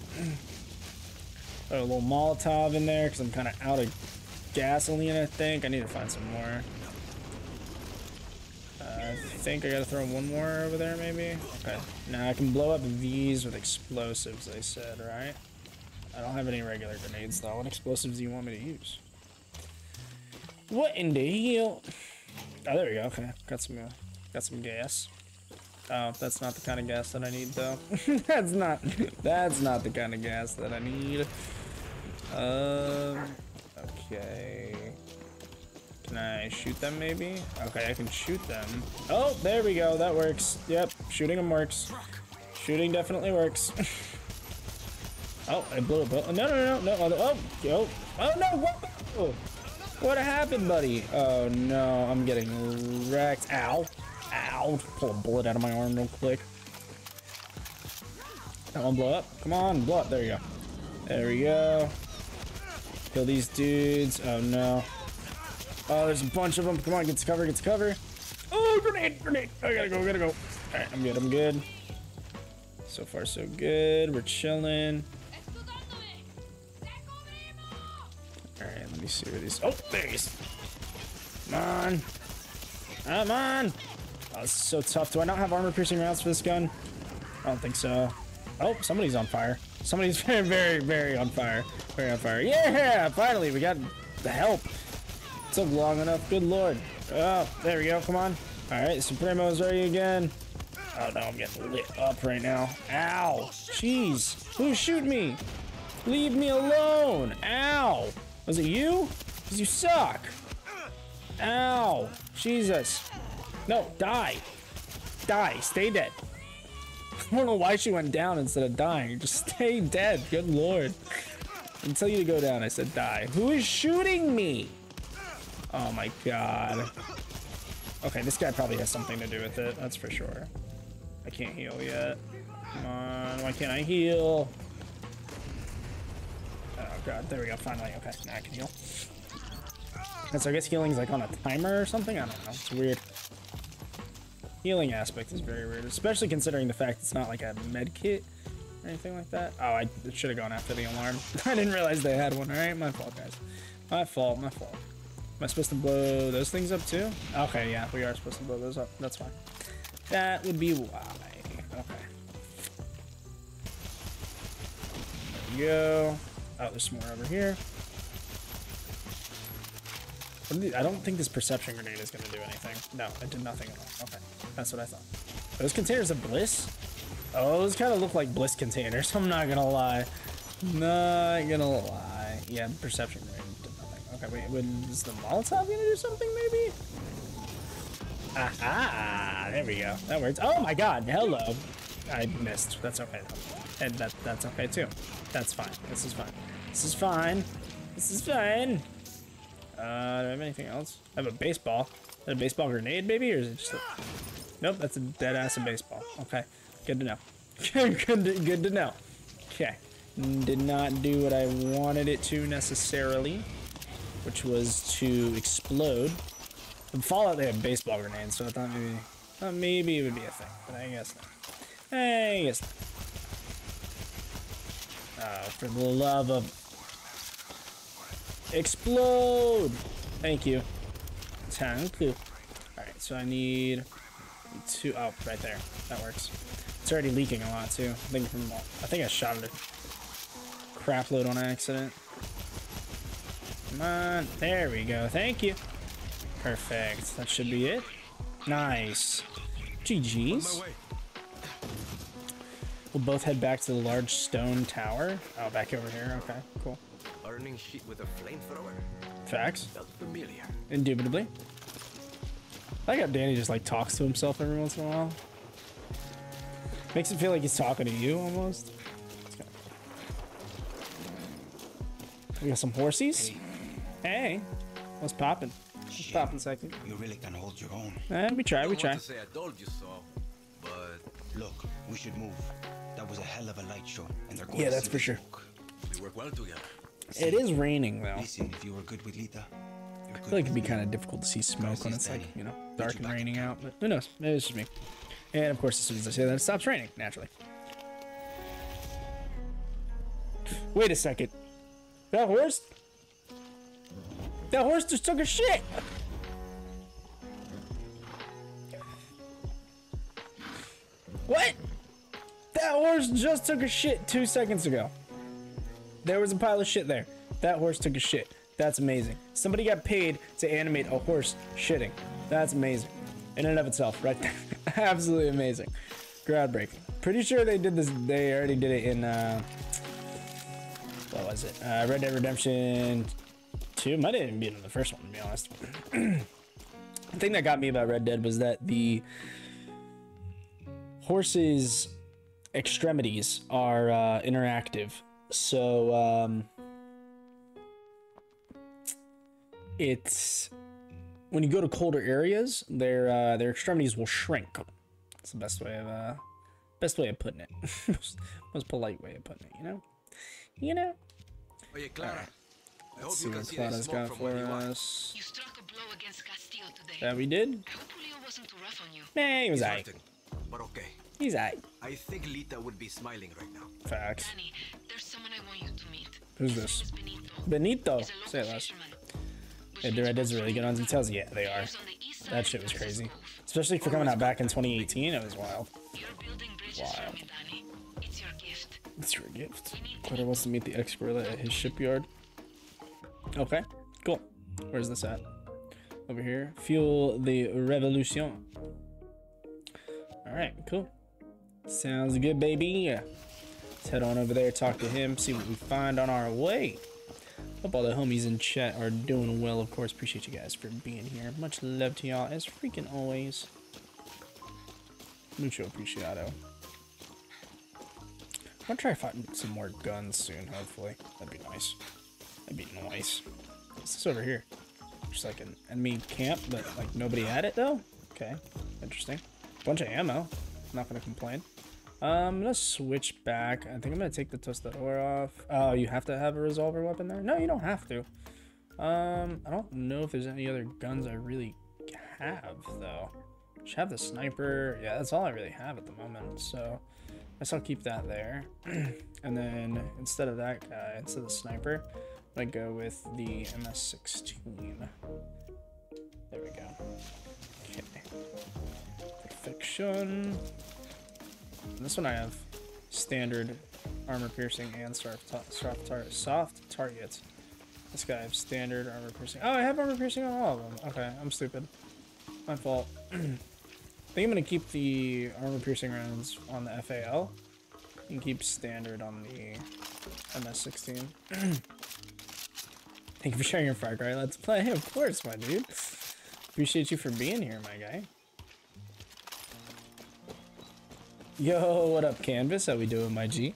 Put a little Molotov in there because I'm kind of out of gasoline, I think. I need to find some more. I think I gotta throw one more over there, maybe? Okay. Now I can blow up these with explosives, they said, right? I don't have any regular grenades, though. What explosives do you want me to use? What in the hell? Oh, there we go. Okay, got some, uh, got some gas. Oh, that's not the kind of gas that I need, though. <laughs> that's not, that's not the kind of gas that I need. Um, okay. Can I shoot them, maybe? Okay, I can shoot them. Oh, there we go. That works. Yep, shooting them works. Shooting definitely works. <laughs> oh, I blew up. Oh, no, no, no, no. Oh, oh, oh, no. What? What happened, buddy? Oh, no. I'm getting wrecked. Ow. Ow. Pull a bullet out of my arm real quick. That one blow up. Come on, blow up. There we go. There we go. Kill these dudes. Oh, no. Oh, there's a bunch of them. Come on, get to cover, get to cover. Oh, grenade, grenade. I gotta go, gotta go. All right, I'm good, I'm good. So far, so good. We're chilling. All right, let me see where these. Oh, there he is. Come on. Come on. Oh, is so tough. Do I not have armor piercing rounds for this gun? I don't think so. Oh, somebody's on fire. Somebody's very, <laughs> very, very on fire. Very on fire. Yeah, finally, we got the help. Took long enough. Good lord. Oh, there we go. Come on. All right, Supremo's ready again. Oh no, I'm getting lit up right now. Ow. Jeez. Who shoot me? Leave me alone. Ow. Was it you? Because you suck. Ow. Jesus. No, die. Die. Stay dead. <laughs> I don't know why she went down instead of dying. Just stay dead. Good lord. Until you to go down, I said die. Who is shooting me? Oh my god. Okay, this guy probably has something to do with it. That's for sure. I can't heal yet. Come on. Why can't I heal? Oh god. There we go. Finally. Okay. Now I can heal. And so I guess healing's like on a timer or something? I don't know. It's weird. Healing aspect is very weird, especially considering the fact it's not like a med kit or anything like that. Oh, I should have gone after the alarm. <laughs> I didn't realize they had one. All right, my fault, guys. My fault, my fault. Am I supposed to blow those things up too? Okay, yeah, we are supposed to blow those up. That's fine. That would be why. Okay. There we go. Oh, there's some more over here. I don't think this perception grenade is going to do anything. No, it did nothing at all. Okay, that's what I thought. Those containers of bliss? Oh, those kind of look like bliss containers. <laughs> I'm not gonna lie. Not gonna lie. Yeah, perception grenade. Okay, wait, the Molotov gonna do something maybe? Aha! There we go. That works. Oh my god, hello. I missed. That's okay though. And that that's okay too. That's fine. This is fine. This is fine. This is fine. Uh, do I have anything else? I have a baseball. Is that a baseball grenade, maybe, or is it just a... Nope, that's a dead ass of baseball. Okay, good to know. <laughs> good, to, good to know. Okay, did not do what I wanted it to necessarily, which was to explode. In Fallout, they have baseball grenades, so I thought maybe, thought maybe it would be a thing, but I guess not. I guess not. Uh, for the love of Explode! Thank you. Thank you. Alright, so I need two. Oh, right there. That works. It's already leaking a lot too. I think from I think I shot it a crap load on accident. Come on. There we go. Thank you. Perfect. That should be it. Nice. GG's. We'll both head back to the large stone tower. Oh, back over here. Okay, cool. Burning shit with a flamethrower. Facts. Familiar. Indubitably. I like how Danny just like talks to himself every once in a while. Makes it feel like he's talking to you almost. We got some horsies. Hey, what's popping? What's Shit. popping, second? You really can hold your own. Eh, we try, we try. want to say I told you so, but Look, we should move. That was a hell of a light show, and they're going Yeah, to that's for sure. we work well together. It is raining though. Listen, if you were good with Lita, you're I feel like it'd be kind of difficult to see smoke when it's like, you know, dark and raining out, but who knows? Maybe it's just me. And of course, as soon as I say that, it stops raining naturally. Wait a second. That horse? That horse just took a shit. What? That horse just took a shit two seconds ago. There was a pile of shit there. That horse took a shit. That's amazing. Somebody got paid to animate a horse shitting. That's amazing. In and of itself, right there. <laughs> Absolutely amazing. Groundbreaking. Pretty sure they did this, they already did it in, uh, what was it? Uh, Red Dead Redemption 2. Might have even been in the first one, to be honest. <clears throat> the thing that got me about Red Dead was that the horses' extremities are uh, interactive. So, um, it's when you go to colder areas, their uh, their extremities will shrink. That's the best way of uh, best way of putting it. <laughs> most, most polite way of putting it. You know, you know. Oye, Clara. I hope Let's see what see the Claudia's smoke got for where you are. us. You struck a blow against Castillo today. That we did. I hope Julio wasn't too rough on you. Man, he was He's aight. but okay. He's aight. I think Lita would be smiling right now. Facts. Danny, there's someone I want you to meet. Who's this? Benito. Benito. He's a local Say it less. fisherman. Yeah, Red Dead's really good on details. Yeah, they are. Lives on the east side That shit was crazy. Especially for coming out back in 2018, it was wild. You're building bridges Wow. for me, Danny. It's your gift. It's your gift. Glitter wants to meet the ex guerrilla at his shipyard. Okay, cool. Where's this at? Over here. Fuel the revolution. Alright, cool. Sounds good, baby. Let's head on over there, talk to him, see what we find on our way. Hope all the homies in chat are doing well. Of course, appreciate you guys for being here. Much love to y'all, as freaking always. Mucho apreciado. I'm gonna try to find some more guns soon, hopefully. That'd be nice. That'd be nice. What's this over here? Just like an enemy camp, but like nobody had it though? Okay, interesting. Bunch of ammo. Not gonna complain. Um, I'm gonna switch back. I think I'm gonna take the tostador off. Oh, you have to have a resolver weapon there? No, you don't have to. Um, I don't know if there's any other guns I really have though. Should have the sniper. Yeah, that's all I really have at the moment. So I guess I'll keep that there. <clears throat> and then instead of that guy, instead of the sniper, I go with the MS-16. There we go. Okay. Perfection. This one I have standard armor piercing and soft, tar- soft targets. This guy I have standard armor piercing. Oh, I have armor piercing on all of them. Okay, I'm stupid. My fault. <clears throat> I think I'm gonna keep the armor piercing rounds on the FAL and keep standard on the MS-16. <clears throat> Thank you for sharing your Far Cry Let's Play. Of course, my dude. Appreciate you for being here, my guy. Yo, what up, Canvas? How we doing, my G?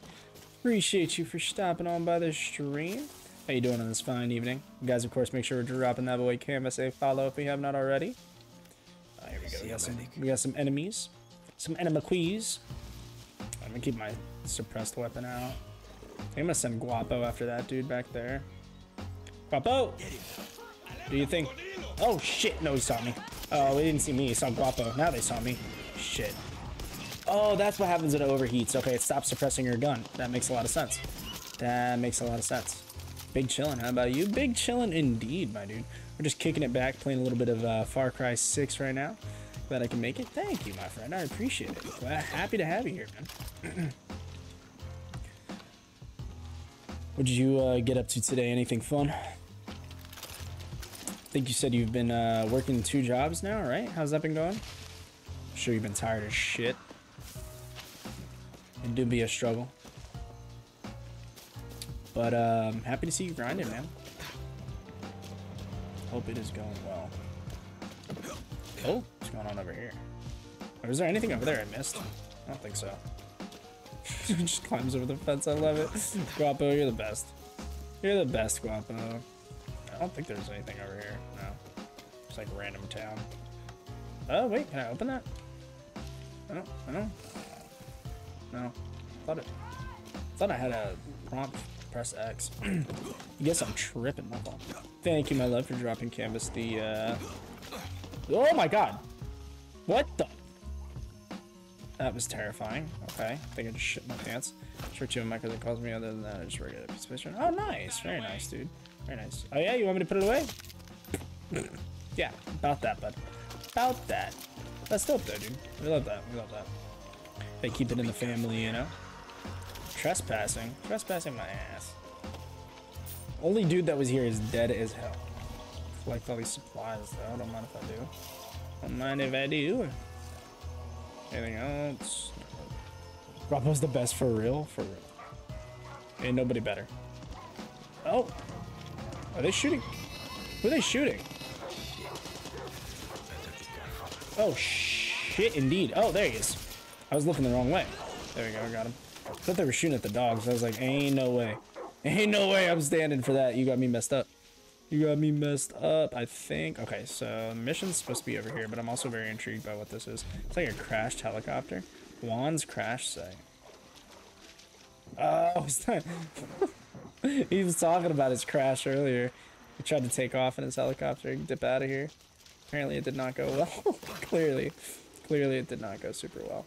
Appreciate you for stopping on by the stream. How you doing on this fine evening? You guys, of course, make sure we're dropping that boy Canvas a follow if we have not already. Oh, here we go. We got some, we got some enemies. Some enemiques. I'm gonna keep my suppressed weapon out. I think I'm gonna send Guapo after that dude back there. Guapo! Do you think? Oh shit! No, he saw me. Oh, he didn't see me. He saw Guapo. Now they saw me. Shit. Oh, that's what happens when it overheats. Okay, it stops suppressing your gun. That makes a lot of sense. That makes a lot of sense. Big chillin'. How about you? Big chillin' indeed, my dude. We're just kicking it back, playing a little bit of uh, Far Cry 6 right now. Glad I can make it. Thank you, my friend. I appreciate it. Glad, happy to have you here, man. <clears throat> what did you uh, get up to today? Anything fun? I think you said you've been uh, working two jobs now, right? How's that been going? I'm sure you've been tired as shit. It do be a struggle. But um, happy to see you grinding, man. Hope it is going well. Oh, what's going on over here? Or is there anything over there I missed? I don't think so. <laughs> Just climbs over the fence. I love it. Guapo, you're the best. You're the best, Guapo. I don't think there's anything over here. No. It's like random town. Oh, wait. Can I open that? I don't. I don't. No. Thought it. Thought I had a prompt. Press X. <clears throat> I guess I'm tripping. My. Thank you, my love, for dropping canvas. The. uh... Oh my God! What the? That was terrifying. Okay, I think I just shit my pants. Sure, two of my cousin calls me. Other than that, I just regular fish. Oh, nice. Very nice, dude. Very nice. Oh yeah, you want me to put it away? yeah, about that, bud. About that. That's dope, though, dude. We love that. We love that. They keep it in the family, you know. Trespassing. Trespassing my ass. Only dude that was here is dead as hell. Collect all these supplies, though. I Don't mind if I do. Don't mind if I do. Anything else? Robbo's the best for real? For real. Ain't nobody better. Oh! Are they shooting? Who are they shooting? Oh, shit, indeed. Oh, there he is. I was looking the wrong way. There we go, I got him. I thought they were shooting at the dogs. I was like, ain't no way. Ain't no way I'm standing for that. You got me messed up. You got me messed up, I think. Okay, so mission's supposed to be over here, but I'm also very intrigued by what this is. It's like a crashed helicopter. Juan's crash site. Oh, <laughs> is that... <laughs> he was talking about his crash earlier. He tried to take off in his helicopter and dip out of here. Apparently it did not go <laughs> well. clearly. Clearly it did not go super well.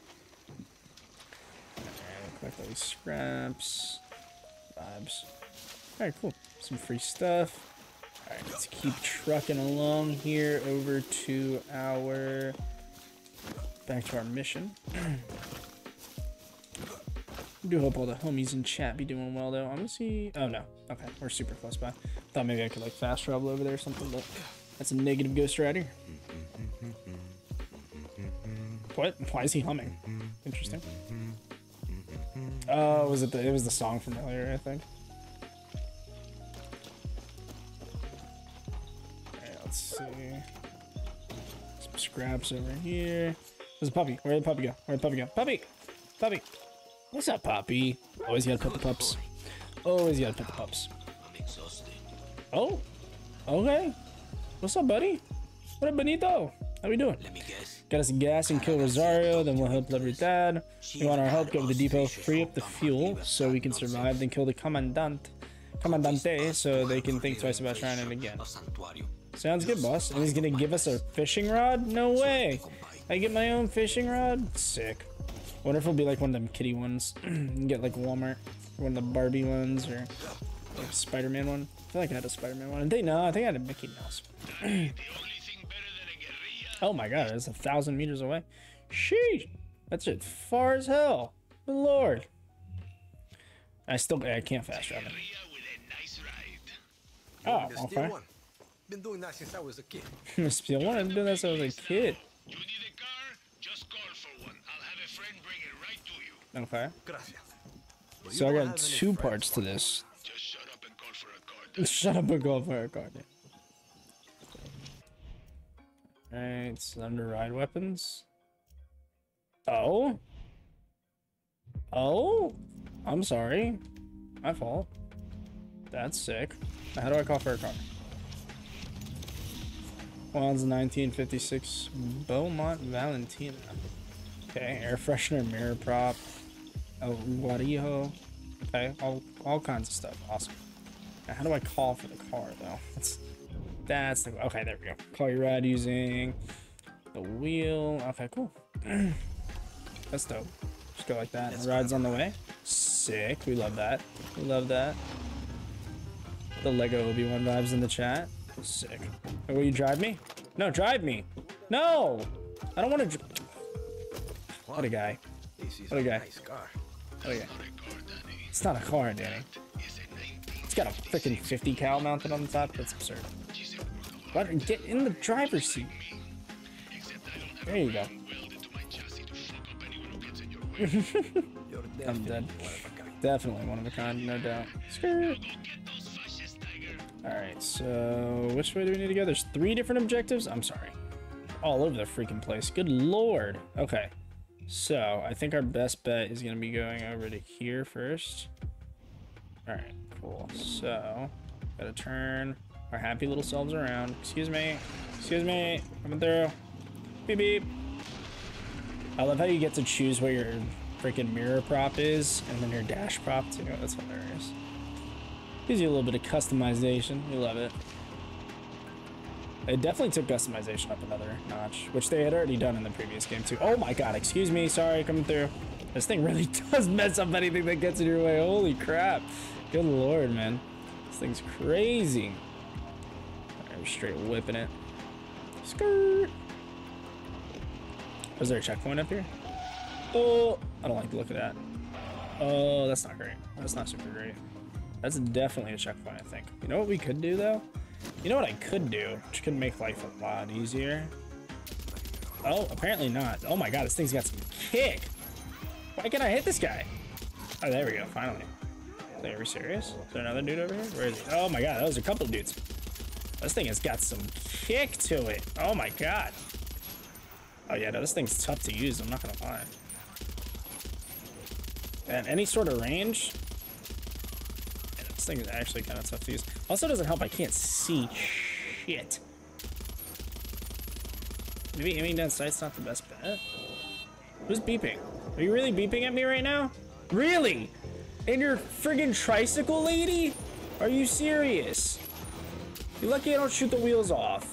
Alright, collect all scraps. Vibes. Alright, cool. Some free stuff. Alright, let's keep trucking along here over to our... Back to our mission. <clears throat> I do hope all the homies in chat be doing well though. I'm gonna see. Oh no. Okay, we're super close by. Thought maybe I could like fast travel over there or something, but that's a negative Ghost Rider. What? Why is he humming? Interesting. Oh, was it the? It was the song from earlier, I think. Alright, let's see. Some scraps over here. There's a puppy. Where'd the puppy go? Where'd the puppy go? Puppy! Puppy! What's up, Poppy? Always gotta pet the pups. Always gotta pet the pups. Oh, okay. What's up, buddy? What up, Benito? How we doing? Let me guess. Us some gas and kill Rosario, then we'll help Libertad. You want our help? Go to the depot, free up the fuel so we can survive, then kill the commandant, commandante, so they can think twice about trying it again. Sounds good, boss. And he's gonna give us a fishing rod? No way. I get my own fishing rod? Sick. Wonder if it'll be like one of them kitty ones. <clears throat> get like Walmart, one of the Barbie ones, or like Spider-Man one. I feel like I had a Spider-Man one. And they no, I think I had a Mickey Mouse. <clears throat> oh my god, it's a thousand meters away. Sheesh, that's it far as hell. Good lord. I still I can't fast travel. Oh, There's still okay. one. Been doing that since I was a kid. <laughs> Still one. I've been doing that since I was a kid. You need a car? Just call for one. I'll have a friend bring it right to you. Okay. Gracias. But you So I got two parts to this. Shut up and call for a car. That's Shut up and go for a card. Alright, slender ride weapons. Oh? Oh? I'm sorry. My fault. That's sick. Now How do I call for a car? Juan's 1956 Beaumont Valentina. Okay, air freshener, mirror prop, Oh, El Guarijo. Okay, all, all kinds of stuff. Awesome. Now, how do I call for the car though? <laughs> That's that's the okay. There we go. Call your ride using the wheel. Okay, cool. <clears throat> that's dope. Just go like that. Ride's on the way. Sick. We love that. We love that. The Lego Obi Wan vibes in the chat. Sick. Oh, will you drive me? No, drive me. No, I don't want to. What a guy. What a guy. nice car. What a guy. not a car, Danny. It's not a car, Danny. It's a 19. It's got a freaking 50 cal mounted on the top. That's absurd. What? Get in the driver's seat. Except I don't have There you go. welded to my chassis <laughs> to fuck up anyone who gets in your way. You're I'm definitely dead. one of a kind. Definitely one of a kind, no doubt. Skirt. Alright, so which way do we need to go? There's three different objectives? I'm sorry. All over the freaking place. Good lord. Okay. So I think our best bet is gonna be going over to here first. Alright, cool. So gotta turn our happy little selves around. Excuse me. Excuse me. Coming through. Beep beep. I love how you get to choose what your freaking mirror prop is and then your dash prop too. That's hilarious. Gives you a little bit of customization. We love it. It definitely took customization up another notch, which they had already done in the previous game too. Oh my god, excuse me, sorry, coming through. This thing really <laughs> does mess up anything that gets in your way. Holy crap. Good lord, man. This thing's crazy. We're straight whipping it. Skirt. Was there a checkpoint up here? Oh, I don't like the look of that. Oh, that's not great. That's not super great. That's definitely a checkpoint, I think. You know what we could do, though? You know what I could do, which could make life a lot easier? Oh, apparently not. Oh my god, this thing's got some kick. Why can't I hit this guy? Oh, there we go, finally. Are we serious? Is there another dude over here? Where is he? Oh my god, that was a couple dudes. This thing has got some kick to it. Oh my god. Oh yeah, no, this thing's tough to use, I'm not gonna lie. And any sort of range, thing is actually kind of tough to use. Also doesn't help, I can't see shit. Maybe aiming down sight's not the best bet. Who's beeping? Are you really beeping at me right now? Really? And your friggin' tricycle lady? Are you serious? You're lucky I don't shoot the wheels off.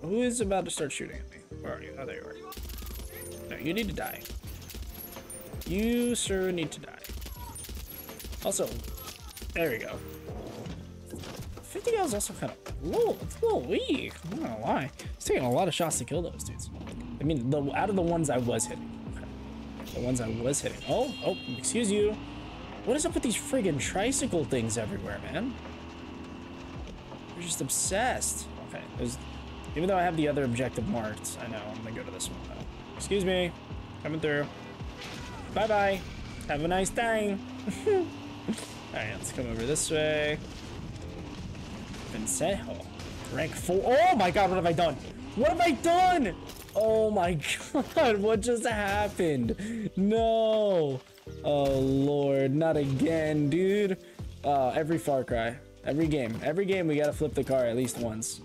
Who is about to start shooting at me? Where are you? Oh, there you are. No, you need to die. You, sir, need to die. Also, there we go. 50 cal is also kind of low. It's a little weak. I'm not gonna lie. It's taking a lot of shots to kill those dudes. I mean, the, out of the ones I was hitting. Okay. The ones I was hitting. Oh, oh, excuse you. What is up with these friggin' tricycle things everywhere, man? They're just obsessed. Okay, there's, even though I have the other objective marked, I know I'm gonna go to this one though. Excuse me, coming through. Bye bye. Have a nice time. <laughs> All right, let's come over this way. Vincenzo, rank four. Oh my god, what have I done? What have I done? Oh my <laughs> god, what just happened? No. Oh lord, not again, dude. Uh, every Far Cry, every game, every game we gotta flip the car at least once.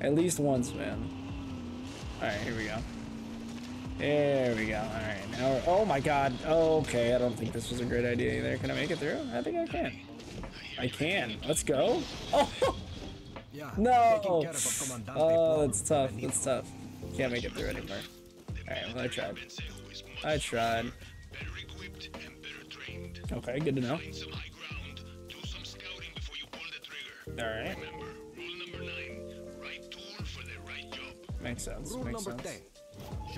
At least once, man. All right, here we go. There we go. All right, now. We're, oh my God. Okay, I don't think this was a great idea either. Can I make it through? I think I can. I can. Let's go. Oh Yeah, <laughs> no. taking care of a comandante Oh, that's tough. That's tough. Can't make it through anymore. All right, well I tried. Bensejo is much I tried. better equipped and better trained. Okay, good to know. Find some high ground, do some scouting before you pull the trigger. All right, Remember, rule number nine: right tool for the right job. makes sense. Makes sense.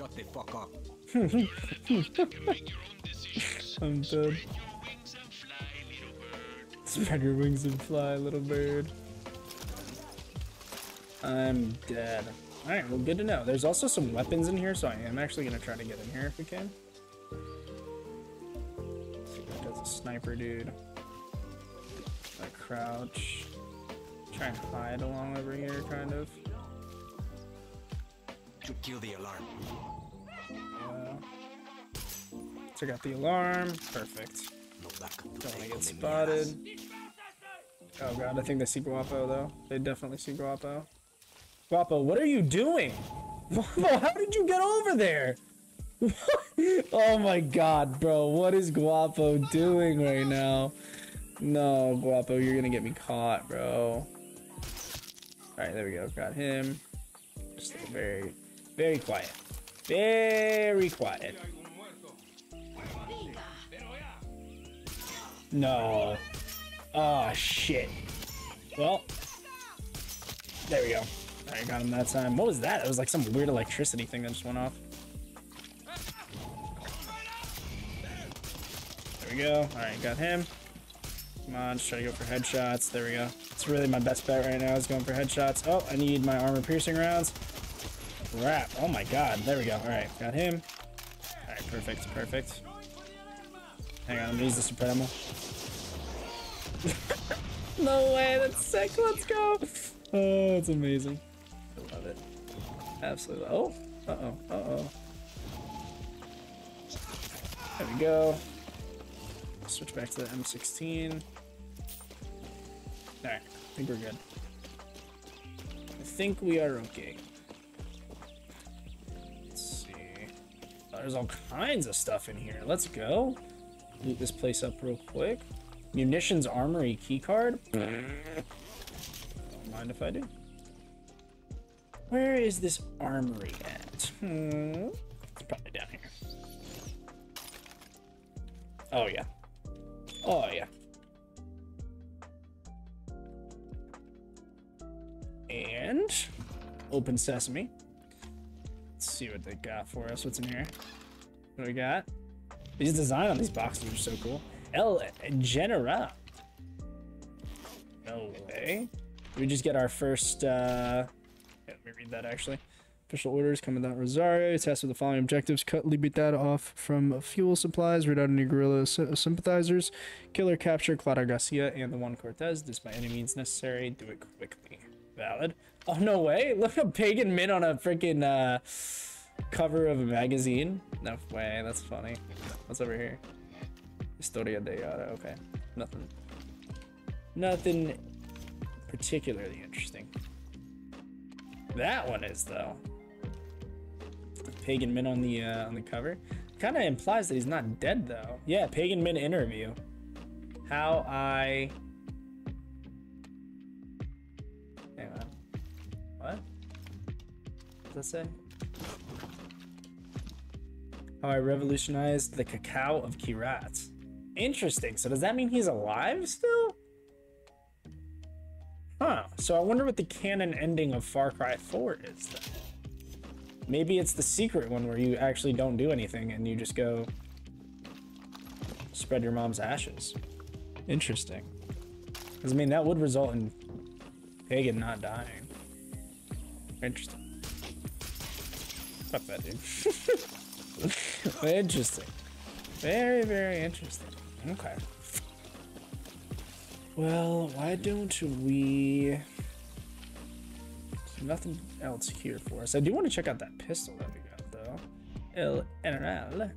10. Shut the fuck up. I'm dead. Spread your wings and fly, little bird. I'm dead. Alright, well, good to know. There's also some weapons in here, so I am actually going to try to get in here if we can. There's a sniper dude. I crouch. Try and hide along over here, kind of. To kill the alarm. Yeah. Took out the alarm. Perfect. Don't want to get spotted. Oh god, I think they see Guapo though. They definitely see Guapo. Guapo, what are you doing? <laughs> Guapo, how did you get over there? <laughs> oh my god, bro. What is Guapo doing right now? No, Guapo, you're gonna get me caught, bro. Alright, there we go. Got him. Just very, very quiet. Very quiet. No. Oh shit. Well, there we go. I got him that time. What was that? It was like some weird electricity thing that just went off. There we go. All right, got him. Come on, just try to go for headshots. There we go. It's really my best bet right now is going for headshots. Oh, I need my armor piercing rounds. Crap. Oh my god. There we go. All right, got him. All right, perfect, perfect. Hang on, I'm gonna use the Supremo. <laughs> no way, that's sick. Let's go. Oh, it's amazing. I love it. Absolutely. Oh, uh oh, uh oh. There we go. Switch back to the M16. Alright, I think we're good. I think we are okay. There's all kinds of stuff in here. Let's go. Loot this place up real quick. Munitions armory keycard. Don't mind if I do. Where is this armory at? Hmm. It's probably down here. Oh yeah. Oh yeah. And open sesame. Let's see what they got for us. What's in here? What do we got? These design on these boxes are so cool. El Genera. No way. We just get our first. uh yeah, Let me read that actually. Official orders, Commandant Rosario, tasked with the following objectives. Cut Libertad off from fuel supplies, rid out any guerrilla sympathizers, killer capture Clara Garcia and the one Cortez. This by any means necessary. Do it quickly. Valid. Oh, no way. Look at Pagan Min on a freaking uh, cover of a magazine. No way. That's funny. What's over here? Historia de Yara. Okay. Nothing. Nothing particularly interesting. That one is though. Pagan Min on the uh, on the cover. Kind of implies that he's not dead though. Yeah, Pagan Min interview. How I. That say? How I revolutionized the cacao of Kyrat. Interesting. So does that mean he's alive still? Huh. So I wonder what the canon ending of Far Cry 4 is then. Maybe it's the secret one where you actually don't do anything and you just go spread your mom's ashes. Interesting. Because I mean that would result in Pagan not dying. Interesting. That dude. <laughs> interesting. Very, very interesting. Okay. Well, why don't we... There's nothing else here for us. I do want to check out that pistol that we got, though. El General.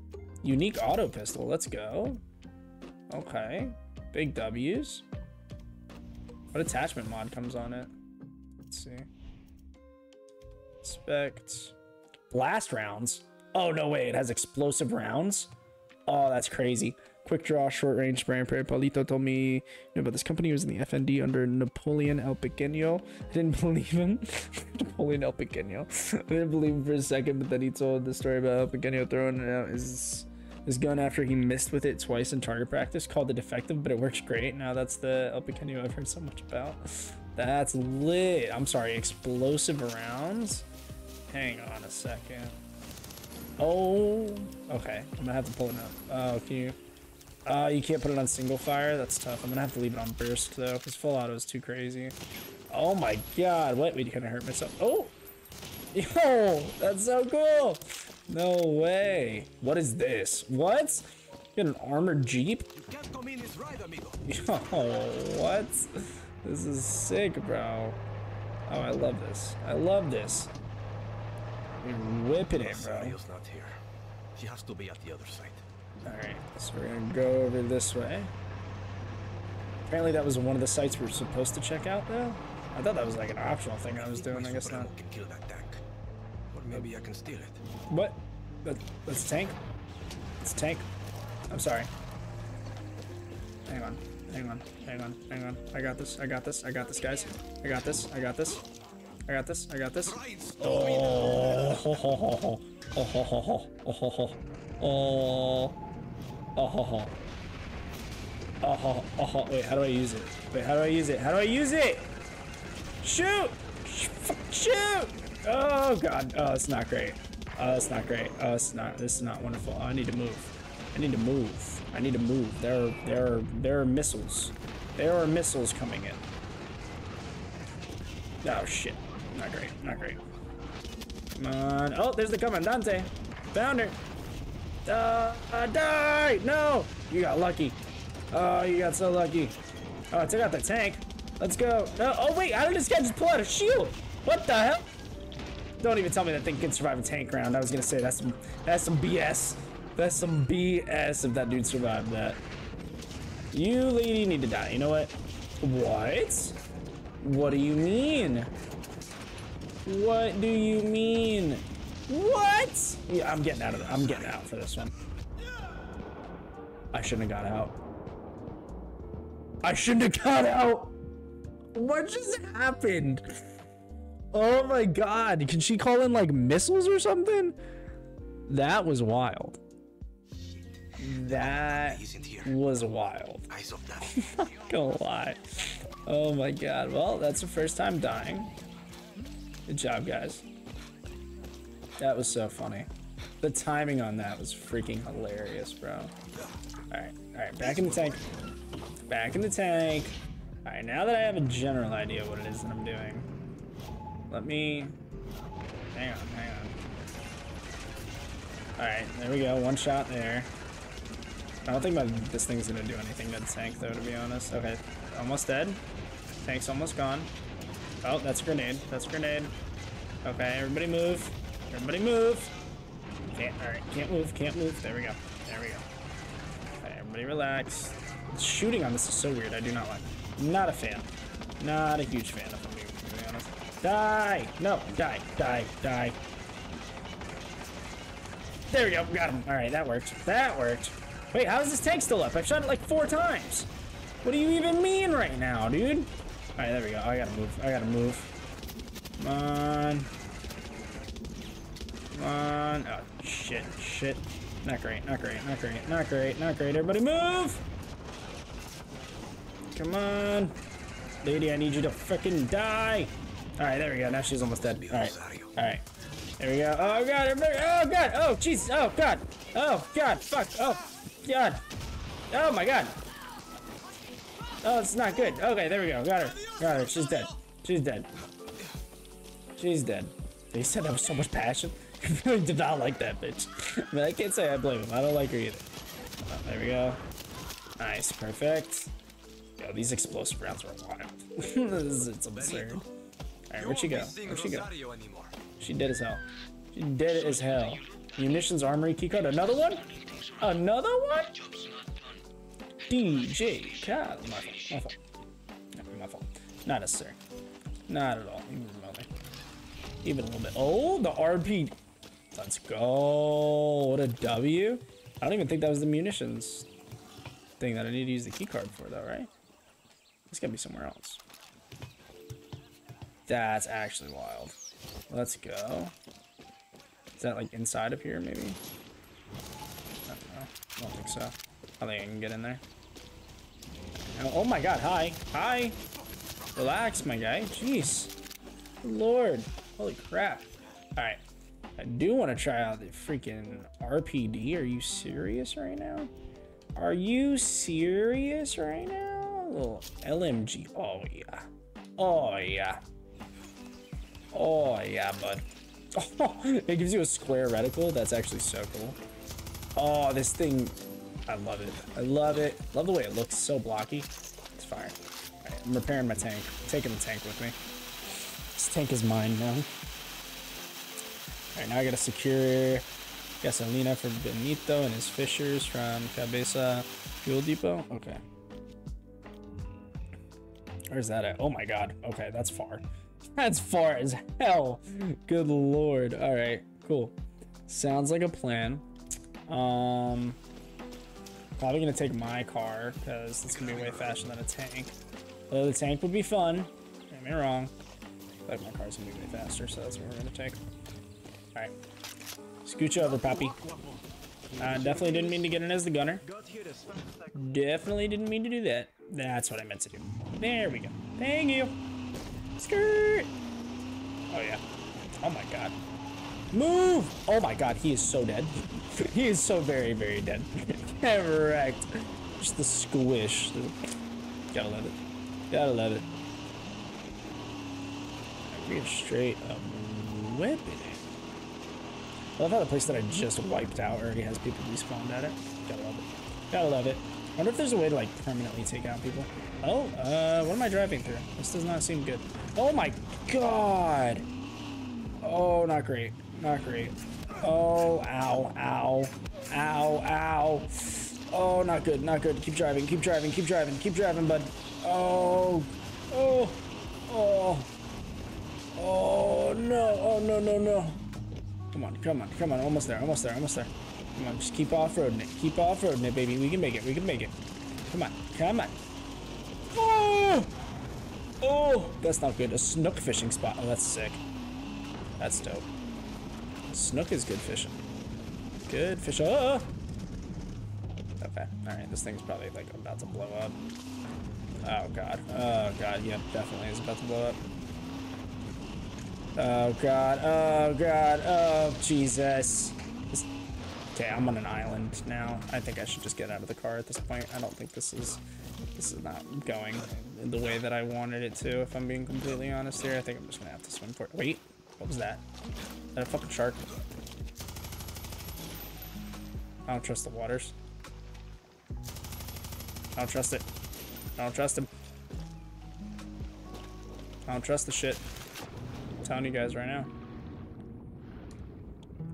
Unique auto pistol. Let's go. Okay. Big W's. What attachment mod comes on it? Let's see. Inspect. Blast rounds. Oh, no way. It has explosive rounds. Oh, that's crazy. Quick draw, short range spray and pray. Paulito told me you know, about this company. He was in the FND under Napoleon El Pequeño. I didn't <laughs> believe him. <laughs> Napoleon El Pequeño. I didn't believe him for a second, but then he told the story about El Pequeño throwing out his, his gun after he missed with it twice in target practice. Called the defective, but it works great. Now that's the El Pequeño I've heard so much about. That's lit. I'm sorry, explosive rounds? Hang on a second. Oh, okay. I'm gonna have to pull it up. Oh, can you? Uh, you can't put it on single fire. That's tough. I'm gonna have to leave it on burst though, because full auto is too crazy. Oh my god! What? Wait, kind of hurt myself. Oh, <laughs> yo, that's so cool. No way. What is this? What? You got an armored jeep? <laughs> Yo, what? This is sick, bro. Oh, I love this. I love this. Whipping it, bro. Rosario's not here. She has to be at the other side. Alright, so we're gonna go over this way. Apparently that was one of the sites we were supposed to check out, though. I thought that was like an optional thing I was doing, I guess not. can kill that tank. Or maybe I can steal it. What? That, that's a tank? It's a tank. I'm sorry. Hang on, hang on, hang on, hang on. I got this, I got this, I got this, guys. I got this, I got this. I got this, I got this. Oh, ho, ho, ho. Oh. Oh. Oh, oh. Oh, oh. Wait, how do I use it? Wait, how do I use it? How do I use it? Shoot! Shoot! Oh god. Oh, it's not great. Oh, it's not great. Oh, it's not. This is not wonderful. Oh, I need to move. I need to move. I need to move. There are there are there are missiles. There are missiles coming in. Oh shit. Not great. Not great. Come on. Oh, there's the Commandante. Found her. Uh, uh, die! No! You got lucky. Oh, you got so lucky. Oh, I took out the tank. Let's go. No, oh wait, how did this guy just pull out a shield? What the hell? Don't even tell me that thing can survive a tank round. I was gonna say that's some that's some BS. That's some BS if that dude survived that. You lady need to die. You know what? What? What do you mean? What do you mean? What? Yeah, I'm getting out of. I'm getting out for this one. I shouldn't have got out. I shouldn't have got out. What just happened? Oh my god. Can she call in like missiles or something? That was wild. That was wild. <laughs> Of that. Gonna lie. Oh my god. Well, that's the first time dying. Good job, guys. That was so funny. The timing on that was freaking hilarious, bro. Alright, alright, back in the tank. Back in the tank. Alright, now that I have a general idea what it is that I'm doing, let me. Hang on, hang on. Alright, there we go. One shot there. I don't think my, this thing's gonna do anything to the tank, though, to be honest. Okay, almost dead. Tank's almost gone. Oh, that's grenade. That's grenade. Okay, everybody move. Everybody move. Can't, alright, can't move, can't move. There we go. There we go. Okay, everybody relax. Shooting on this is so weird. I do not like. it. Not a fan. Not a huge fan of it, to be honest. Die! No, die, die, die. There we go. Got him. All right, that worked. That worked. Wait, how is this tank still up? I've shot it like four times. What do you even mean right now, dude? All right, there we go. I gotta move. I gotta move. Come on. Come on. Oh, shit, shit. Not great, not great, not great, not great, not great. Everybody move! Come on. Lady, I need you to freaking die. All right, there we go. Now she's almost dead. All right, all right. There we go. Oh god, everybody. Oh god. Oh jeez. Oh god. Oh god. Fuck. Oh god. Oh my god. Oh, it's not good. Okay, there we go. Got her. Got her. She's dead. She's dead. She's dead. They said that with so much passion. <laughs> really did not like that bitch. <laughs> I mean, I can't say I blame him. I don't like her either. Oh, there we go. Nice. Perfect. Yo, these explosive rounds were wild. <laughs> this is, it's absurd. Alright, where'd she go? Where'd she go? She dead as hell. She dead as hell. Munitions armory keycard. Another one? Another one? DJ Khaled. My fault. My fault. No, my fault. Not necessary. Not at all. Even. A little bit. Oh, the RP. Let's go. What a W. I don't even think that was the munitions thing that I need to use the keycard for, though, right? It's gotta be somewhere else. That's actually wild. Let's go. Is that like inside of here, maybe? I don't know. I don't think so. I think I can get in there. Oh, my god, hi. Hi. Relax, my guy. Jeez. Lord. Holy crap. Alright. I do want to try out the freaking RPD. Are you serious right now? Are you serious right now? Little LMG. Oh, yeah. Oh, yeah. Oh, yeah, bud. Oh, <laughs> it gives you a square reticle. That's actually so cool. Oh, this thing. I love it. I love it. Love the way it looks. So blocky. It's fire. Alright, I'm repairing my tank. taking the tank with me. This tank is mine now. Alright, now I gotta secure gasolina for Benito and his fishers from Cabeza Fuel Depot. Okay. Where's that at? Oh my god. Okay, that's far. <laughs> That's far as hell. Good lord. Alright, cool. Sounds like a plan. Um probably gonna take my car because it's gonna be way faster than a tank. Although the tank would be fun, don't get me wrong. But my car's gonna be way faster, so that's what we're gonna take. Alright. Scooch over, Poppy. Uh, definitely didn't mean to get in as the gunner. Definitely didn't mean to do that. That's what I meant to do. There we go. Thank you. Skirt. Oh yeah. Oh my god. Move! Oh my god, he is so dead. <laughs> he is so very, very dead. <laughs> Correct. Just the squish. Gotta love it. Gotta love it. Being straight up whipping it. I love how the place that I just wiped out already has people respawned at it. Gotta love it. Gotta love it. I wonder if there's a way to like permanently take out people. Oh, uh, what am I driving through? This does not seem good. Oh my god! Oh, not great. Not great. Oh, ow, ow, ow, ow. Oh, not good, not good. Keep driving, keep driving, keep driving, keep driving, bud. Oh, oh, oh, oh, no, oh, no, no, no. Come on, come on, come on. Almost there, almost there, almost there. Come on, just keep off-roading it. Keep off-roading it, baby. We can make it, we can make it. Come on, come on. Oh! Oh, That's not good. A snook fishing spot. Oh, that's sick. That's dope. Snook is good fishing. Good fish. Oh! Okay. Alright, this thing's probably like about to blow up. Oh god. Oh god. Yep, definitely is about to blow up. Oh god. Oh god. Oh Jesus. This- Okay, I'm on an island now. I think I should just get out of the car at this point. I don't think this is this is not going the way that I wanted it to, if I'm being completely honest here. I think I'm just gonna have to swim for it. Wait, what was that? Is that a fucking shark? I don't trust the waters. I don't trust it. I don't trust him. I don't trust the shit. I'm telling you guys right now.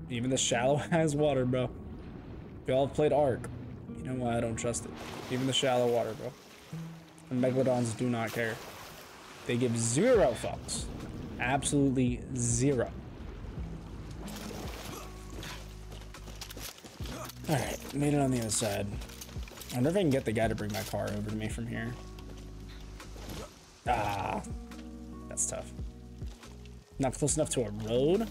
Even the shallow <laughs> has water, bro. We all have played Ark. You know why I don't trust it. Even the shallow water, bro. The Megalodons do not care. They give zero fucks. Absolutely zero. Alright, made it on the other side. I wonder if I can get the guy to bring my car over to me from here. Ah, that's tough. Not close enough to a road?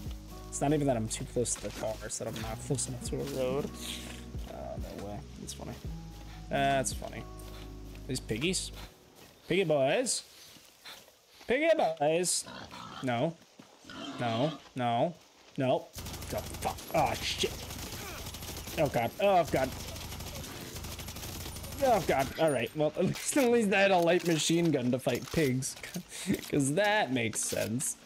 It's not even that I'm too close to the car, it's that I'm not close enough to a road. Oh, no way. That's funny. That's funny. These piggies? Piggy boys? Piggy boys? No. No. No. No. Oh, fuck. Oh, shit. Oh, God. Oh, God. Oh, God. All right. Well, <laughs> at least, at least I had a light machine gun to fight pigs. <laughs> Because that makes sense.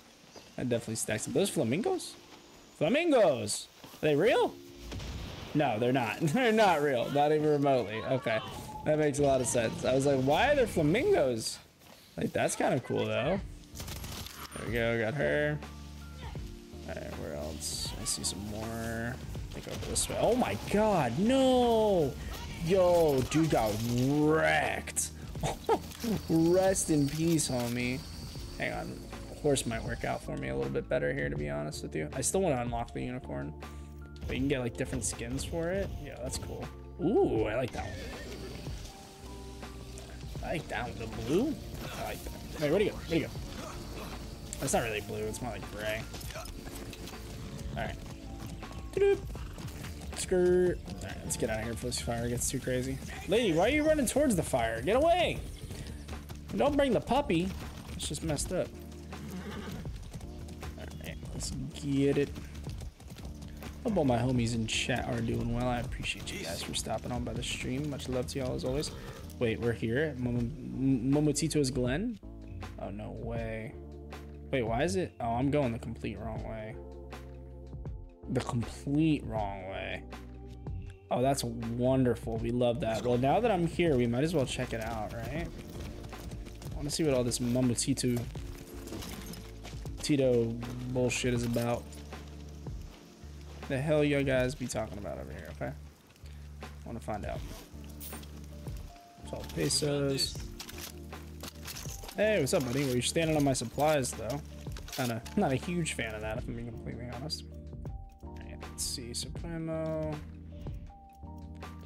I definitely stacked some. Those flamingos? Flamingos! Are they real? No, they're not. <laughs> They're not real. Not even remotely. Okay. That makes a lot of sense. I was like, why are there flamingos? Like, that's kind of cool, though. There we go. Got her. Alright, where else? I see some more. I think over this way. Oh my god, no! Yo, dude got wrecked. <laughs> Rest in peace, homie. Hang on. Horse might work out for me a little bit better here, to be honest with you. I still want to unlock the unicorn. But you can get like different skins for it. Yeah, that's cool. Ooh, I like that one. I like that one. The blue? I like that. Wait, where'd he go? Where'd he go? It's not really blue, it's more like gray. Alright. Skirt. Alright, let's get out of here before this fire gets too crazy. Lady, why are you running towards the fire? Get away! Don't bring the puppy. It's just messed up. Alright, let's get it. Hope all my homies in chat are doing well. I appreciate you guys for stopping on by the stream. Much love to y'all as always. Wait, we're here at Mom- Momotito's Glen? Oh, no way. Wait, why is it? Oh, I'm going the complete wrong way. The complete wrong way. Oh, that's wonderful. We love that. Well, now that I'm here, we might as well check it out, right? I want to see what all this Momotito Tito bullshit is about. The hell you guys be talking about over here, okay? I want to find out. 12 pesos. Hey, what's up, buddy? Well, you're standing on my supplies, though. Not a, not a huge fan of that, if I'm being completely honest. Let's see. Supremo.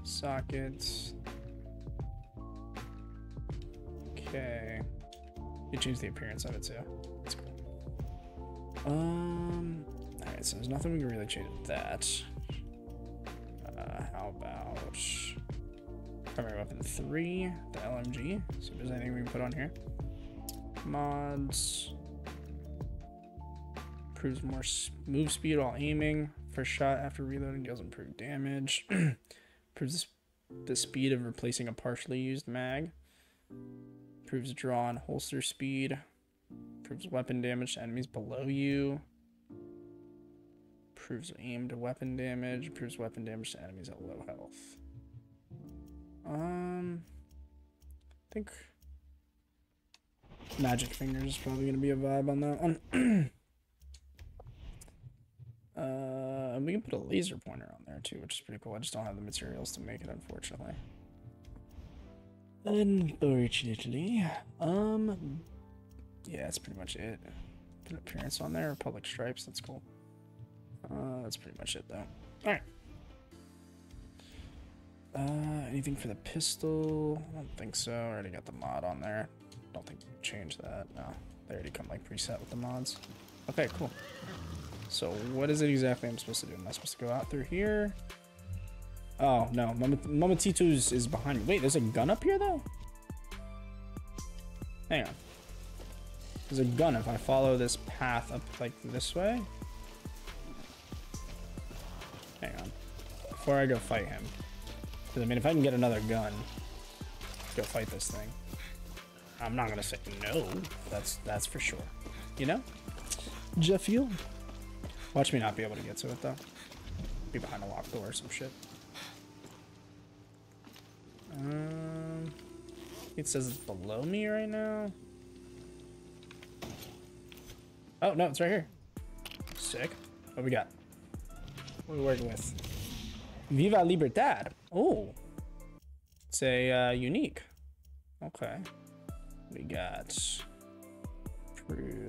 Sockets. Okay. You change the appearance of it, too. That's cool. Um. Alright, so there's nothing we can really change with that. Uh, how about primary weapon three, the LMG? See if there's anything we can put on here. Mods. Improves more move speed while aiming. First shot after reloading deals improved damage. <clears throat> Improves the the speed of replacing a partially used mag. Improves draw and holster speed. Improves weapon damage to enemies below you. Improves aimed weapon damage. Improves weapon damage to enemies at low health. Um, I think Magic Fingers is probably gonna be a vibe on that one. <clears throat> uh, and we can put a laser pointer on there too, which is pretty cool. I just don't have the materials to make it, unfortunately. Unfortunately, um, yeah, that's pretty much it. Put appearance on there, public stripes. That's cool. Uh, that's pretty much it though. All right. Uh, anything for the pistol? I don't think so. I already got the mod on there. Don't think we change that. No, they already come like preset with the mods. Okay, cool. So what is it exactly I'm supposed to do? Am I supposed to go out through here? Oh no, Mama, Mama Tito's is behind me. Wait, there's a gun up here though. Hang on. There's a gun if I follow this path up like this way. Hang on. Before I go fight him. Because I mean, if I can get another gun, go fight this thing. I'm not gonna say no. That's that's for sure. You know? Jeff Field. Watch me not be able to get to it though. Be behind a locked door or some shit. Um, it says it's below me right now. Oh no, it's right here. Sick. What we got? What are we working with? Viva Libertad. Oh, it's a uh, unique. Okay. We got.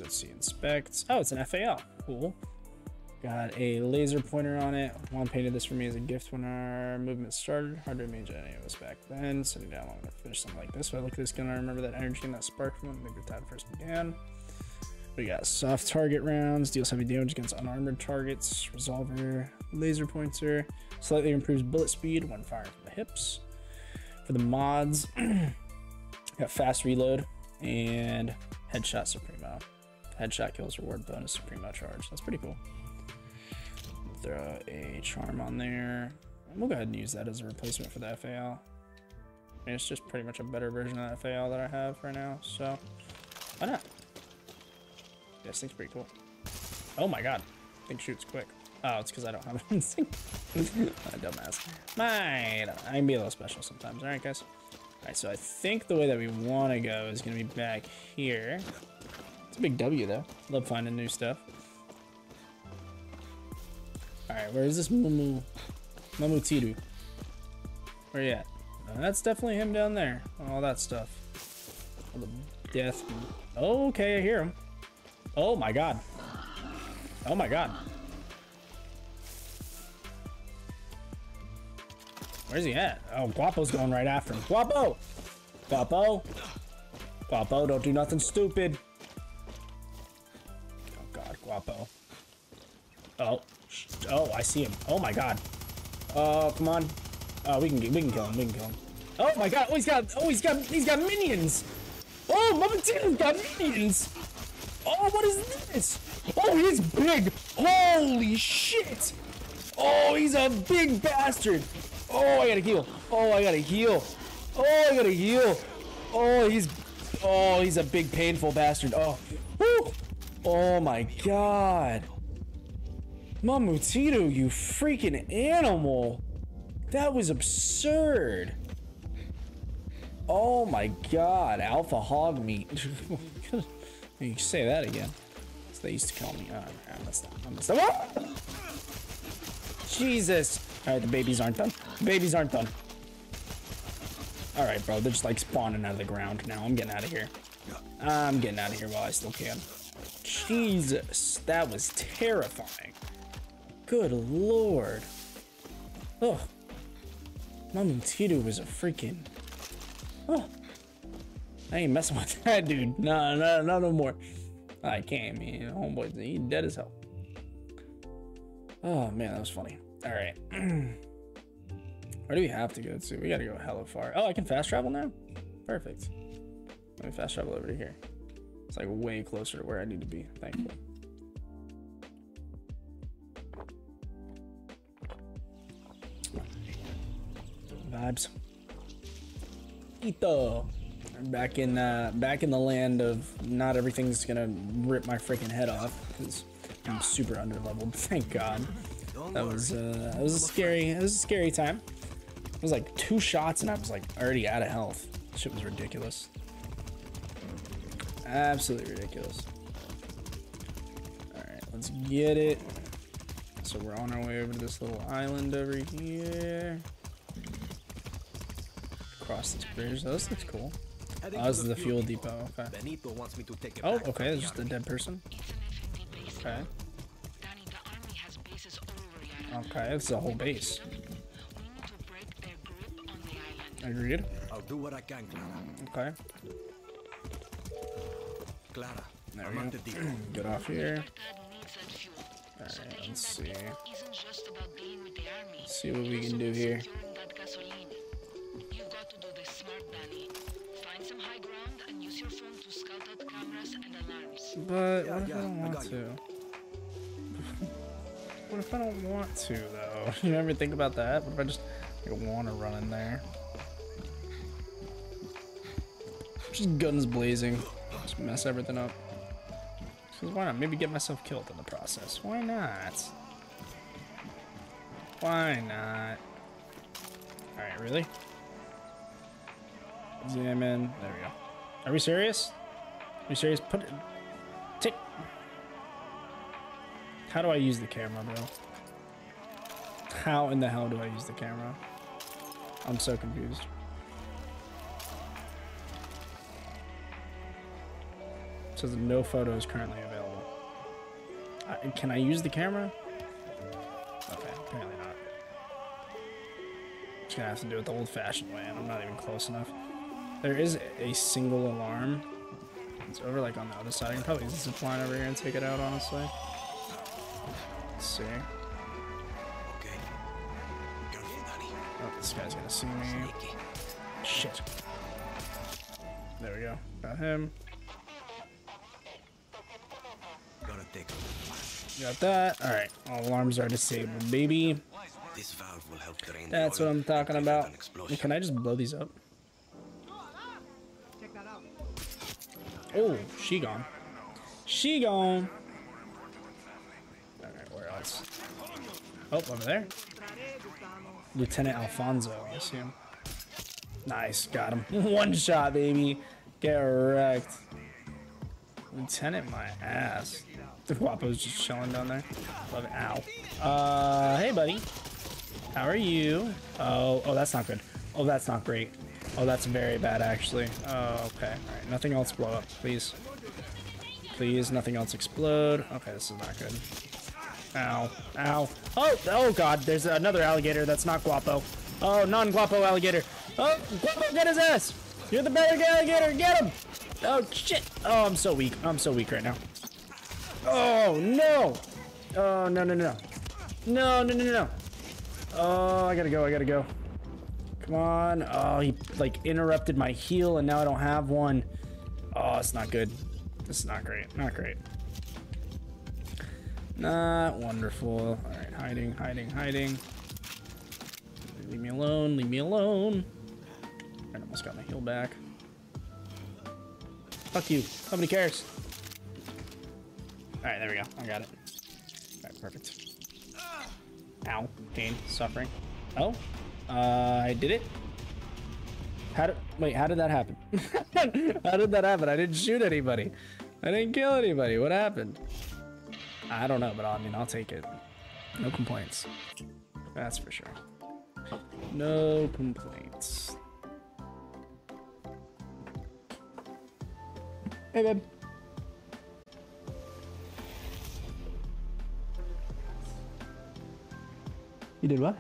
Let's see. Inspect. Oh, it's an FAL. Cool. Got a laser pointer on it. Juan painted this for me as a gift when our movement started. Hard to imagine any of us back then. Sitting down long to finish something like this. When I look at this gun, I remember that energy and that spark from when Libertad first began. We got soft target rounds, deals heavy damage against unarmored targets, resolver, laser pointer, slightly improves bullet speed when firing from the hips. For the mods, <clears throat> got fast reload and headshot supremo. Headshot kills reward bonus supremo charge. That's pretty cool. Throw a charm on there. We'll go ahead and use that as a replacement for the FAL. I mean, it's just pretty much a better version of the FAL that I have right now, so why not? Yeah, this thing's pretty cool. Oh my god. Thing shoots quick. Oh, it's because I don't have <laughs> instinct. <laughs> a dumbass. Mine. I can be a little special sometimes. Alright, guys. Alright, so I think the way that we want to go is going to be back here. It's a big W, though. Love finding new stuff. Alright, where is this Mumu? Mumu Tiru? Where you at? Uh, that's definitely him down there. All that stuff. All the death. Okay, I hear him. Oh my god. Oh my god. Where's he at? Oh, Guapo's going right after him. Guapo! Guapo! Guapo, don't do nothing stupid. Oh god, Guapo. Oh. Oh, I see him. Oh my god. Oh, come on. Oh, we can we can kill him. We can kill him. Oh my god. Oh, he's got oh he's got he's got minions. Oh, Mama Tina's got minions. Oh, what is this? Oh, he's big. Holy shit. Oh, he's a big bastard. Oh, I gotta heal. Oh, I gotta heal. Oh, I gotta heal. Oh, he's oh, he's a big painful bastard. Oh, Woo. oh my god. Mamutito, you freaking animal. That was absurd. Oh my god, alpha hog meat. <laughs> you say that again. They used to call me. Oh, I messed up. I messed up. Ah! Jesus. Alright, the babies aren't done. The babies aren't done. Alright, bro. They're just like spawning out of the ground now. I'm getting out of here. I'm getting out of here while I still can. Jesus. That was terrifying. Good lord. Oh. Mom Tito was a freaking. Oh. I ain't messing with <laughs> that dude. No, no, no, no more. I can't, man. Homeboy's he dead as hell. Oh man, that was funny. All right. <clears throat> Where do we have to go to? We gotta go hella far. Oh, I can fast travel now? Perfect. Let me fast travel over to here. It's like way closer to where I need to be, thankfully. Vibes. Ito. Back in uh back in the land of not everything's gonna rip my freaking head off because I'm super underleveled. <laughs> Thank God. That was uh that was a scary it was a scary time. It was like two shots and I was like already out of health. Shit was ridiculous. Absolutely ridiculous. Alright, let's get it. So we're on our way over to this little island over here. Cross this bridge. Oh, this looks cool. Oh, this is the fuel depot. Okay. Benito wants me to take it Oh, okay. from It's just a dead person. It's an FND base. Okay. Their grip on the island. Agreed. I'll do what I can, Clara. Okay. Clara, There I'm we at go. the depot. Get off here. Baghdad needs that fuel. so Alright, taking let's that see. depot isn't just about dealing with the army. See what we can do here. securing that gasoline. You've got to do this smart, Danny. Find some high ground and use your phone to scout out cameras and alarms. But Yeah, what if I don't I want got to? You. what if I don't want to though? <laughs> You ever think about that? What if I just like, want to run in there? Just guns blazing, just mess everything up. Because why not? Maybe get myself killed in the process. Why not? Why not? All right, really? Examine. There we go. Are we serious? Are we serious? Put How do I use the camera, bro? How in the hell do I use the camera? I'm so confused. It says no photos currently available. I, can I use the camera? Okay, apparently not. Just gonna have to do it the old-fashioned way, and I'm not even close enough. There is a single alarm. It's over like on the other side. I can probably zip line over here and take it out, honestly. Let's see. Okay. Careful, Danny. Oh, this guy's gonna see me. Sneaky. Shit. There we go. Got him. Gotta take. Got that. Alright. All alarms are disabled, baby. This valve will help drain That's what I'm talking about. Can I just blow these up? Oh, she gone. She gone. Alright, where else? Oh, over there. Lieutenant Alfonso, I assume. Nice, got him. <laughs> One shot, baby. Get wrecked. Lieutenant, my ass. The Guapo's just chilling down there. Love it. Ow. Uh, hey, buddy. How are you? Oh, oh, that's not good. Oh, that's not great. Oh, that's very bad, actually. Oh, okay. All right, nothing else blow up, please. Please, nothing else explode. Okay, this is not good. Ow. Ow. Oh, oh, God. There's another alligator that's not Guapo. Oh, non-Guapo alligator. Oh, Guapo, get his ass. You're the better alligator. Get him. Oh, shit. Oh, I'm so weak. I'm so weak right now. Oh, no. Oh, no, no, no. No, no, no, no, no. Oh, I gotta go. I gotta go. Come on. Oh, he like interrupted my heal and now I don't have one. Oh, it's not good. Is not great. Not great. Not wonderful. All right, hiding, hiding, hiding. Leave me alone. Leave me alone. I almost got my heal back. Fuck you. Nobody cares. All right, there we go. I got it. All right, perfect. Ow. Pain. Suffering. Oh. Uh, I did it. How did, wait, how did that happen? <laughs> how did that happen? I didn't shoot anybody. I didn't kill anybody. What happened? I don't know, but I mean, I'll take it. No complaints. That's for sure. No complaints. Hey, babe. You did what?